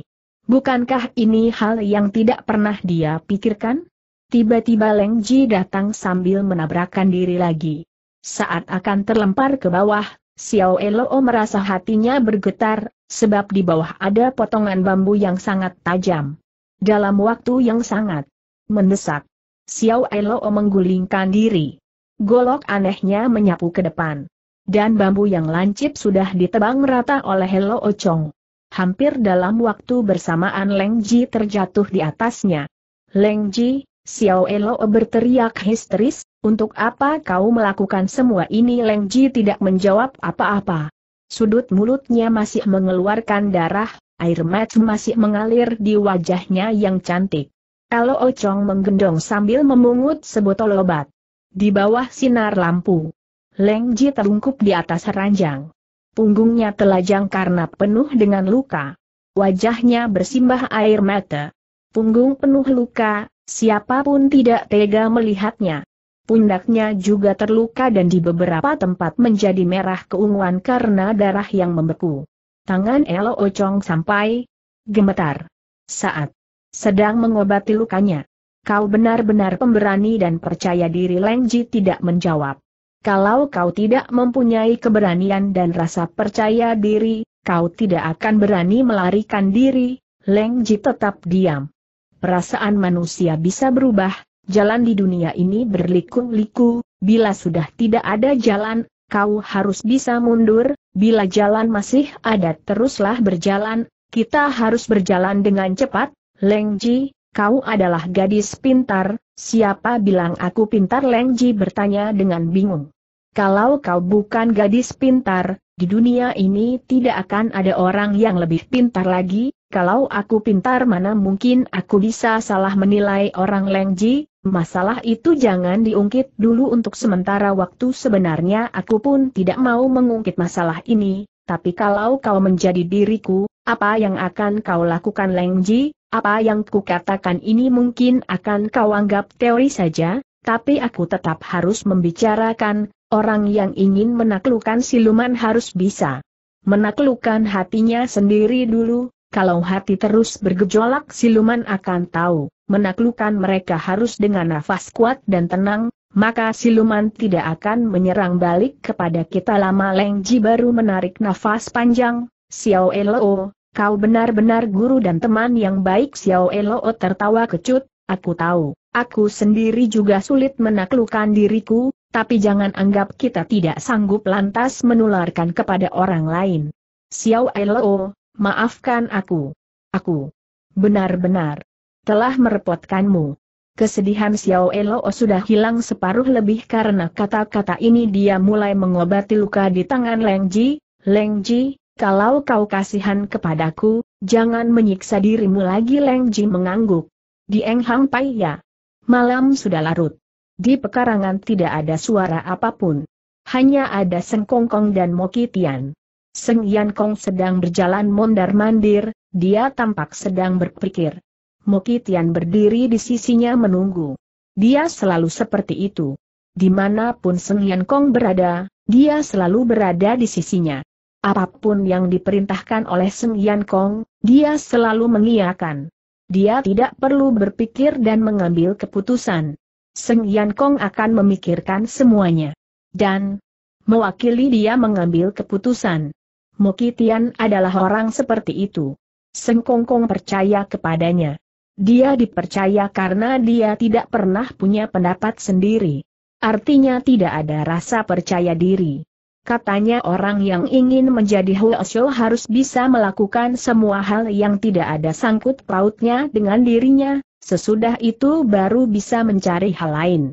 Speaker 1: Bukankah ini hal yang tidak pernah dia pikirkan? Tiba-tiba Leng Ji datang sambil menabrakkan diri lagi. Saat akan terlempar ke bawah, Xiao Elo merasa hatinya bergetar, sebab di bawah ada potongan bambu yang sangat tajam. Dalam waktu yang sangat mendesak, Xiao Elo menggulingkan diri. Golok anehnya menyapu ke depan. Dan bambu yang lancip sudah ditebang rata oleh Helo Ochong. Hampir dalam waktu bersamaan Leng Ji terjatuh di atasnya. Leng Ji, Xiao Elo berteriak histeris, untuk apa kau melakukan semua ini Leng Ji tidak menjawab apa-apa. Sudut mulutnya masih mengeluarkan darah, air mata masih mengalir di wajahnya yang cantik. Elo Ochong menggendong sambil memungut sebotol obat. Di bawah sinar lampu, Leng Ji terungkup di atas ranjang. Punggungnya telajang karena penuh dengan luka. Wajahnya bersimbah air mata. Punggung penuh luka, siapa pun tidak tega melihatnya pundaknya juga terluka dan di beberapa tempat menjadi merah keunguan karena darah yang membeku. Tangan Elo Ocong sampai gemetar. Saat sedang mengobati lukanya. Kau benar-benar pemberani dan percaya diri Lengji tidak menjawab. Kalau kau tidak mempunyai keberanian dan rasa percaya diri, kau tidak akan berani melarikan diri, Lengji tetap diam. Perasaan manusia bisa berubah, jalan di dunia ini berliku-liku, bila sudah tidak ada jalan, kau harus bisa mundur, bila jalan masih ada teruslah berjalan, kita harus berjalan dengan cepat, Lengji, kau adalah gadis pintar, siapa bilang aku pintar? Lengji bertanya dengan bingung. Kalau kau bukan gadis pintar, di dunia ini tidak akan ada orang yang lebih pintar lagi, kalau aku pintar mana mungkin aku bisa salah menilai orang? Lengji, Masalah itu jangan diungkit dulu untuk sementara waktu. Sebenarnya aku pun tidak mau mengungkit masalah ini, tapi kalau kau menjadi diriku, apa yang akan kau lakukan? Lengji, apa yang kukatakan ini mungkin akan kau anggap teori saja, tapi aku tetap harus membicarakan, orang yang ingin menaklukkan siluman harus bisa. Menaklukkan hatinya sendiri dulu, kalau hati terus bergejolak siluman akan tahu menaklukkan mereka harus dengan nafas kuat dan tenang, maka siluman tidak akan menyerang balik kepada kita. Lama Leng Ji baru menarik nafas panjang, Xiao Elo, kau benar-benar guru dan teman yang baik Xiao Elo tertawa kecut, aku tahu, aku sendiri juga sulit menaklukkan diriku, tapi jangan anggap kita tidak sanggup lantas menularkan kepada orang lain. Xiao Elo, maafkan aku. Aku benar-benar telah merepotkanmu. Kesedihan Xiao Elo sudah hilang separuh lebih karena kata-kata ini dia mulai mengobati luka di tangan Leng Ji. Leng Ji, kalau kau kasihan kepadaku, jangan menyiksa dirimu lagi Leng Ji mengangguk. Di Eng Hang Pai ya. Malam sudah larut. Di pekarangan tidak ada suara apa pun. Hanya ada Seng Kong Kong dan Moki Tian. Seng Yan Kong sedang berjalan mondar-mandir, dia tampak sedang berpikir. Mokitian berdiri di sisinya menunggu. Dia selalu seperti itu. Di mana pun Seng Yan Kong berada, dia selalu berada di sisinya. Apa pun yang diperintahkan oleh Seng Yan Kong, dia selalu mengiyakan. Dia tidak perlu berpikir dan mengambil keputusan. Seng Yan Kong akan memikirkan semuanya. Dan, mewakili dia mengambil keputusan. Mokitian adalah orang seperti itu. Seng Kong Kong percaya kepadanya. Dia dipercaya karena dia tidak pernah punya pendapat sendiri. Artinya tidak ada rasa percaya diri. Katanya orang yang ingin menjadi Huosho harus bisa melakukan semua hal yang tidak ada sangkut pautnya dengan dirinya, sesudah itu baru bisa mencari hal lain.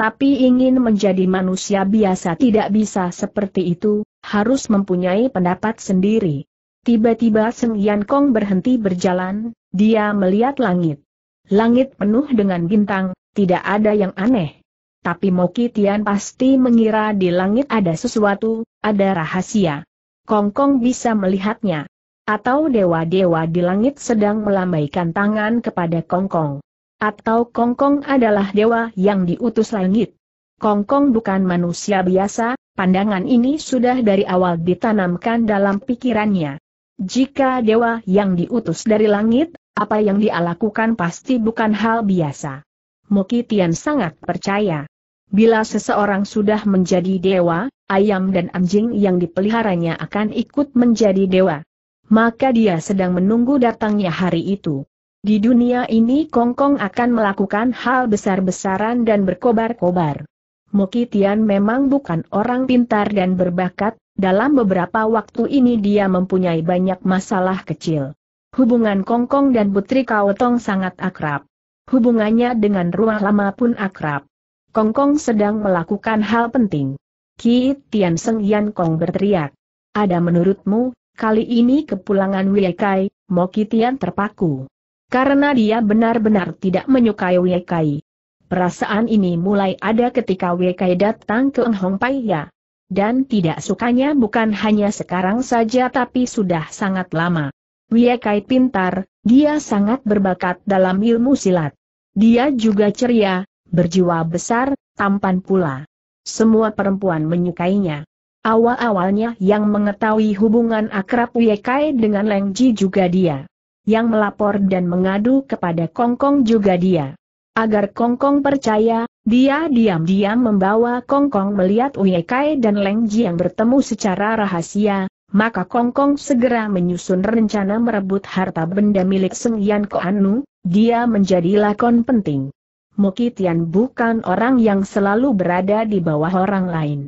Speaker 1: Tapi ingin menjadi manusia biasa tidak bisa seperti itu, harus mempunyai pendapat sendiri. Tiba-tiba Seng Yan Kong berhenti berjalan, dia melihat langit. Langit penuh dengan bintang, tidak ada yang aneh. Tapi Moki Tian pasti mengira di langit ada sesuatu, ada rahasia. Kongkong bisa melihatnya. Atau dewa-dewa di langit sedang melambaikan tangan kepada Kongkong. Atau Kongkong adalah dewa yang diutus langit. Kongkong bukan manusia biasa, pandangan ini sudah dari awal ditanamkan dalam pikirannya. Jika dewa yang diutus dari langit, apa yang dia lakukan pasti bukan hal biasa. Moki Tian sangat percaya. Bila seseorang sudah menjadi dewa, ayam dan anjing yang dipeliharanya akan ikut menjadi dewa. Maka dia sedang menunggu datangnya hari itu. Di dunia ini Kongkong akan melakukan hal besar-besaran dan berkobar-kobar. Moki Tian memang bukan orang pintar dan berbakat, dalam beberapa waktu ini dia mempunyai banyak masalah kecil. Hubungan Kongkong dan Putri Kaotong sangat akrab. Hubungannya dengan ruang lama pun akrab. Kongkong sedang melakukan hal penting. Ki Tian Seng Yan Kong berteriak. Ada menurutmu, kali ini kepulangan Wiekai, Mo Ki Tian terpaku. Karena dia benar-benar tidak menyukai Wiekai. Perasaan ini mulai ada ketika Wiekai datang ke Hong Pai ya. Dan tidak sukanya bukan hanya sekarang saja tapi sudah sangat lama. Wiekai pintar, dia sangat berbakat dalam ilmu silat. Dia juga ceria, berjiwa besar, tampan pula. Semua perempuan menyukainya. Awal-awalnya yang mengetahui hubungan akrab Wiekai dengan Leng Ji juga dia. Yang melapor dan mengadu kepada Kongkong juga dia. Agar Kongkong percaya, dia diam-diam membawa Kongkong melihat Wiekai dan Leng Ji yang bertemu secara rahasia, maka Kongkong segera menyusun rencana merebut harta benda milik Seng Yan Anu, dia menjadi lakon penting. Mukitian bukan orang yang selalu berada di bawah orang lain.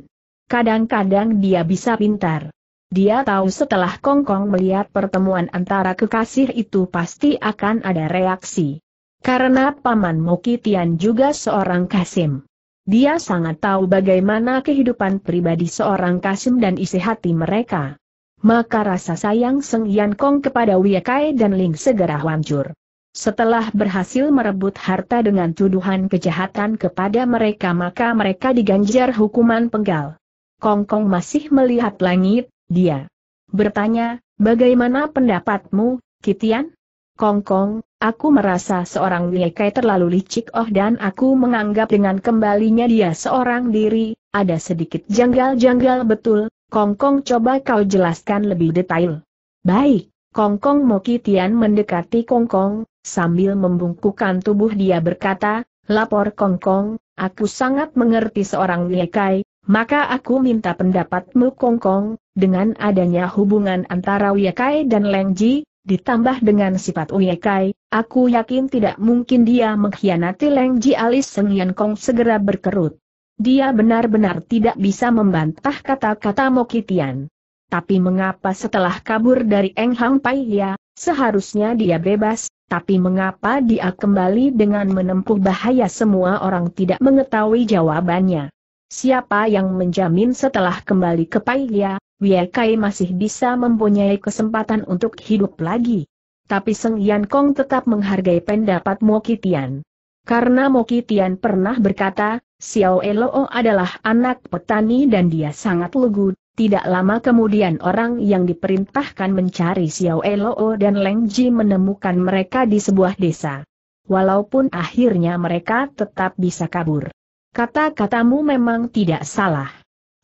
Speaker 1: Kadang-kadang dia bisa pintar. Dia tahu setelah Kongkong melihat pertemuan antara kekasih itu pasti akan ada reaksi. Karena Paman Mokitian juga seorang Kasim. Dia sangat tahu bagaimana kehidupan pribadi seorang Kasim dan isi hati mereka. Maka rasa sayang Seng Yan Kong kepada Wiekai dan Ling segera hancur. Setelah berhasil merebut harta dengan tuduhan kejahatan kepada mereka maka mereka diganjar hukuman penggal. Kongkong masih melihat langit, dia bertanya, bagaimana pendapatmu, Kitian? Kongkong, aku merasa seorang Wiekai terlalu licik oh dan aku menganggap dengan kembalinya dia seorang diri, ada sedikit janggal-janggal betul, Kongkong coba kau jelaskan lebih detail. Baik, Kongkong Mokitian mendekati Kongkong, Sambil membungkukkan tubuh dia berkata, lapor Kongkong, aku sangat mengerti seorang Wiekai, maka aku minta pendapatmu Kongkong, dengan adanya hubungan antara Wiekai dan Lengji, ditambah dengan sifat Wiekai, aku yakin tidak mungkin dia mengkhianati Lengji alis Seng Yan Kong segera berkerut. Dia benar-benar tidak bisa membantah kata-kata Mokitian. Tapi mengapa setelah kabur dari Eng Hang Pai ya, seharusnya dia bebas, tapi mengapa dia kembali dengan menempuh bahaya semua orang tidak mengetahui jawabannya. Siapa yang menjamin setelah kembali ke Pailia, Wiekai masih bisa mempunyai kesempatan untuk hidup lagi. Tapi Seng Yan Kong tetap menghargai pendapat Mokitian. Karena Mokitian pernah berkata, Xiao Elo adalah anak petani dan dia sangat lugu, tidak lama kemudian orang yang diperintahkan mencari Xiao Elo dan Leng Ji menemukan mereka di sebuah desa. Walaupun akhirnya mereka tetap bisa kabur. Kata-katamu memang tidak salah.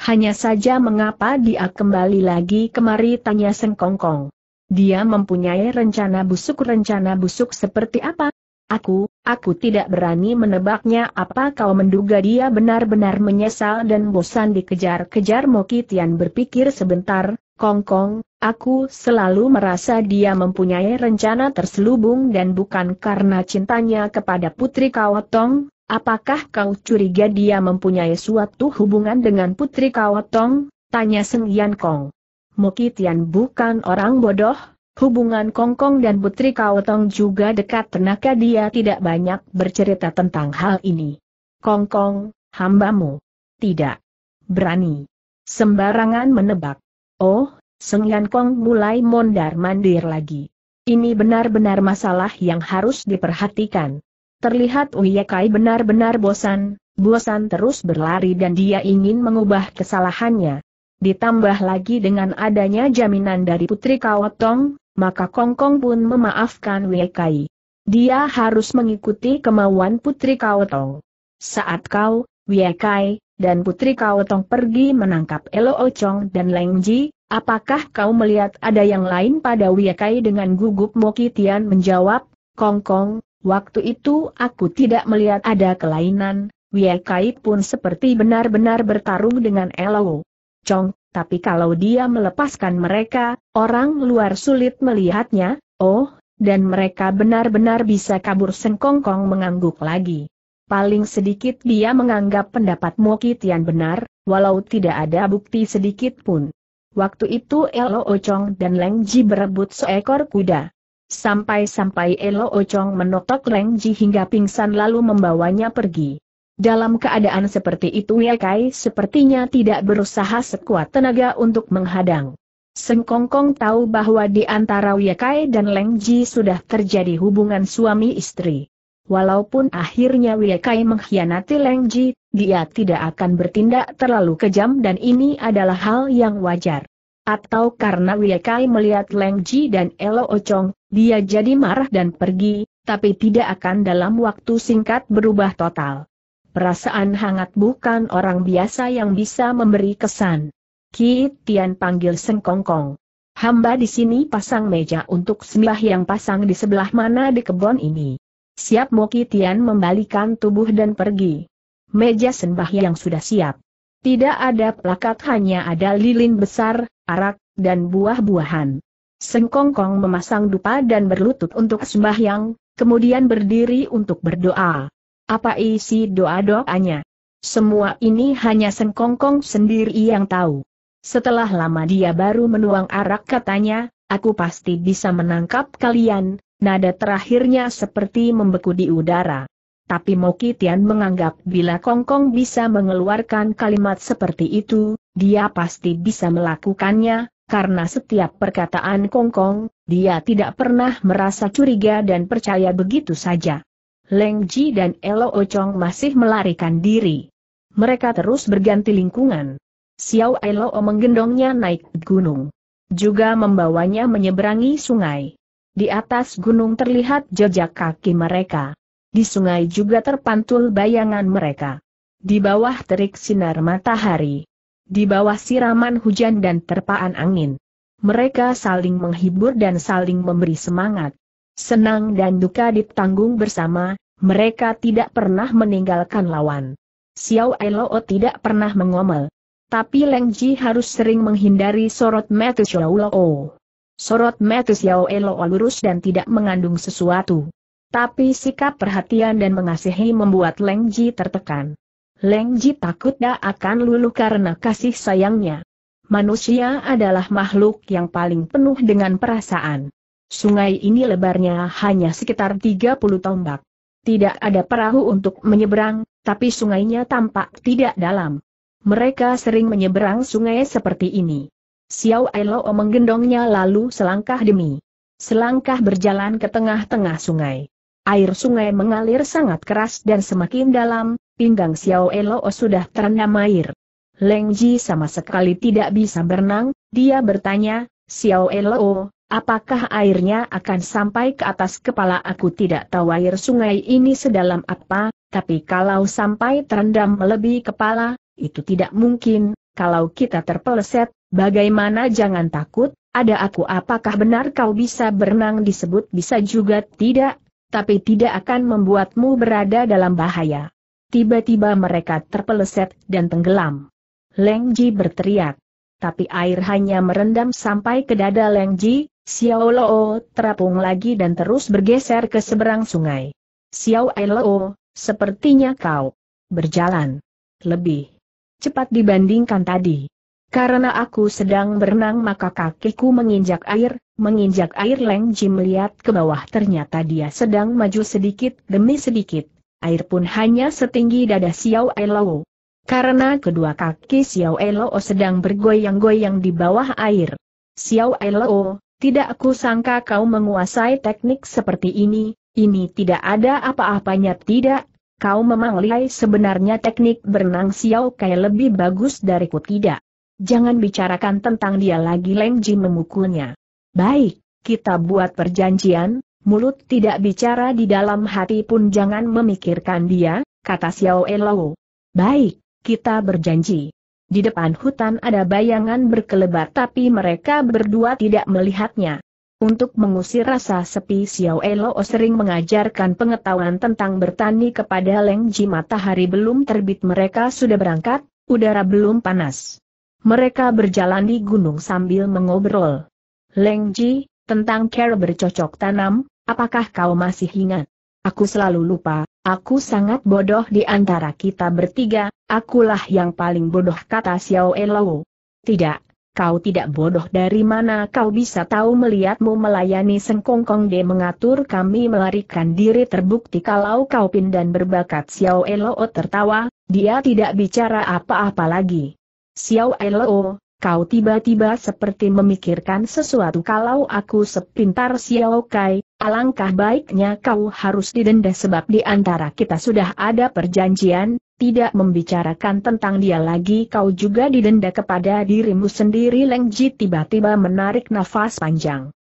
Speaker 1: Hanya saja mengapa dia kembali lagi kemari tanya Seng Kongkong. Dia mempunyai rencana busuk-rencana busuk seperti apa? Aku, aku tidak berani menebaknya. Apa kau menduga dia benar-benar menyesal dan bosan dikejar-kejar? Mokitian berpikir sebentar, Kongkong, aku selalu merasa dia mempunyai rencana terselubung dan bukan karena cintanya kepada Putri Kawatong, apakah kau curiga dia mempunyai suatu hubungan dengan Putri Kawatong? Tanya Seng Yan Kong. Mokitian bukan orang bodoh, Hubungan Kongkong dan Putri Kaotong juga dekat tenaga dia tidak banyak bercerita tentang hal ini. Kongkong, hambamu. Tidak. Berani. Sembarangan menebak. Oh, Seng Yan Kong mulai mondar-mandir lagi. Ini benar-benar masalah yang harus diperhatikan. Terlihat Uye Kai benar-benar bosan, bosan terus berlari dan dia ingin mengubah kesalahannya. Ditambah lagi dengan adanya jaminan dari Putri Kawatong, maka Kongkong pun memaafkan Wekai. Dia harus mengikuti kemauan Putri Kawatong. Saat kau, Wekai, dan Putri Kawatong pergi menangkap Elo Ochong dan Leng Ji, apakah kau melihat ada yang lain pada Wekai dengan gugup Moki Tian menjawab, Kongkong, waktu itu aku tidak melihat ada kelainan, Wekai pun seperti benar-benar bertarung dengan Elo. Chong, tapi kalau dia melepaskan mereka, orang luar sulit melihatnya, oh, dan mereka benar-benar bisa kabur sengkongkong mengangguk lagi. Paling sedikit dia menganggap pendapat Moki Tian benar, walau tidak ada bukti sedikit pun. Waktu itu Elo Ochong dan Leng Ji berebut seekor kuda. Sampai-sampai Elo Ochong menotok Leng Ji hingga pingsan lalu membawanya pergi. Dalam keadaan seperti itu Yekai sepertinya tidak berusaha sekuat tenaga untuk menghadang. Seng Kongkong tahu bahwa di antara Yekai dan Leng Ji sudah terjadi hubungan suami istri. Walaupun akhirnya Yekai mengkhianati Leng Ji, dia tidak akan bertindak terlalu kejam dan ini adalah hal yang wajar. Atau karena Yekai melihat Leng Ji dan Elo Ochong, dia jadi marah dan pergi, tapi tidak akan dalam waktu singkat berubah total. Perasaan hangat bukan orang biasa yang bisa memberi kesan. Ki Tian panggil Seng Kongkong. Hamba di sini pasang meja untuk sembah yang pasang di sebelah mana di kebun ini. Siap Moki Tian membalikan tubuh dan pergi. Meja sembah yang sudah siap. Tidak ada plakat hanya ada lilin besar, arak, dan buah-buahan. Seng Kongkong memasang dupa dan berlutut untuk sembahyang, kemudian berdiri untuk berdoa. Apa isi doa-doanya? Semua ini hanya Sengkongkong sendiri yang tahu. Setelah lama dia baru menuang arak katanya, aku pasti bisa menangkap kalian, nada terakhirnya seperti membeku di udara. Tapi Moki Tian menganggap bila Kongkong bisa mengeluarkan kalimat seperti itu, dia pasti bisa melakukannya, karena setiap perkataan Kongkong, dia tidak pernah merasa curiga dan percaya begitu saja. Leng Ji dan Elo Ochong masih melarikan diri. Mereka terus berganti lingkungan. Xiao Elo menggendongnya naik gunung. Juga membawanya menyeberangi sungai. Di atas gunung terlihat jejak kaki mereka. Di sungai juga terpantul bayangan mereka. Di bawah terik sinar matahari. Di bawah siraman hujan dan terpaan angin. Mereka saling menghibur dan saling memberi semangat. Senang dan duka ditanggung bersama, mereka tidak pernah meninggalkan lawan. Xiao Ailoo tidak pernah mengomel. Tapi Leng Ji harus sering menghindari sorot mata Xiao Lo. Sorot mata Xiao Ailoo lurus dan tidak mengandung sesuatu. Tapi sikap perhatian dan mengasihi membuat Leng Ji tertekan. Leng Ji takut dia akan luluh karena kasih sayangnya. Manusia adalah makhluk yang paling penuh dengan perasaan. Sungai ini lebarnya hanya sekitar 30 tombak. Tidak ada perahu untuk menyeberang, tapi sungainya tampak tidak dalam. Mereka sering menyeberang sungai seperti ini. Xiao Ailo menggendongnya lalu selangkah demi selangkah berjalan ke tengah-tengah sungai. Air sungai mengalir sangat keras dan semakin dalam, pinggang Xiao Elo sudah terendam air. Leng Ji sama sekali tidak bisa berenang, dia bertanya, Xiao Elo, Apakah airnya akan sampai ke atas kepala aku tidak tahu air sungai ini sedalam apa, tapi kalau sampai terendam melebihi kepala, itu tidak mungkin, kalau kita terpeleset, bagaimana jangan takut, ada aku apakah benar kau bisa berenang disebut bisa juga tidak, tapi tidak akan membuatmu berada dalam bahaya. Tiba-tiba mereka terpeleset dan tenggelam. Leng Ji berteriak. Tapi air hanya merendam sampai ke dada Leng Ji, Xiao Lo terapung lagi dan terus bergeser ke seberang sungai. Xiao Lo, sepertinya kau berjalan lebih cepat dibandingkan tadi. Karena aku sedang berenang maka kakiku menginjak air, menginjak air Leng Ji melihat ke bawah ternyata dia sedang maju sedikit demi sedikit, air pun hanya setinggi dada Xiao Lo. Karena kedua kaki Xiao Lo sedang bergoyang-goyang di bawah air. Xiao Lo, tidak aku sangka kau menguasai teknik seperti ini, ini tidak ada apa-apanya tidak, kau memang lihai sebenarnya teknik berenang Xiao Kai lebih bagus dariku tidak. Jangan bicarakan tentang dia lagi Leng Ji memukulnya. Baik, kita buat perjanjian, mulut tidak bicara di dalam hati pun jangan memikirkan dia, kata Xiao Elo. Baik, kita berjanji. Di depan hutan ada bayangan berkelebat tapi mereka berdua tidak melihatnya. Untuk mengusir rasa sepi Xiao Elo sering mengajarkan pengetahuan tentang bertani kepada Leng Ji matahari belum terbit mereka sudah berangkat, udara belum panas. Mereka berjalan di gunung sambil mengobrol. Leng Ji, tentang cara bercocok tanam, apakah kau masih ingat? Aku selalu lupa, aku sangat bodoh di antara kita bertiga, akulah yang paling bodoh kata Xiao Elo. Tidak, kau tidak bodoh dari mana kau bisa tahu melihatmu melayani Sengkongkong de mengatur kami melarikan diri terbukti kalau kau pin dan berbakat Xiao Elo tertawa, dia tidak bicara apa-apa lagi. Xiao Elo, kau tiba-tiba seperti memikirkan sesuatu. Kalau aku sepintar Xiao Kai, alangkah baiknya kau harus didenda sebab di antara kita sudah ada perjanjian, tidak membicarakan tentang dia lagi kau juga didenda kepada dirimu sendiri. Leng Ji tiba-tiba menarik nafas panjang.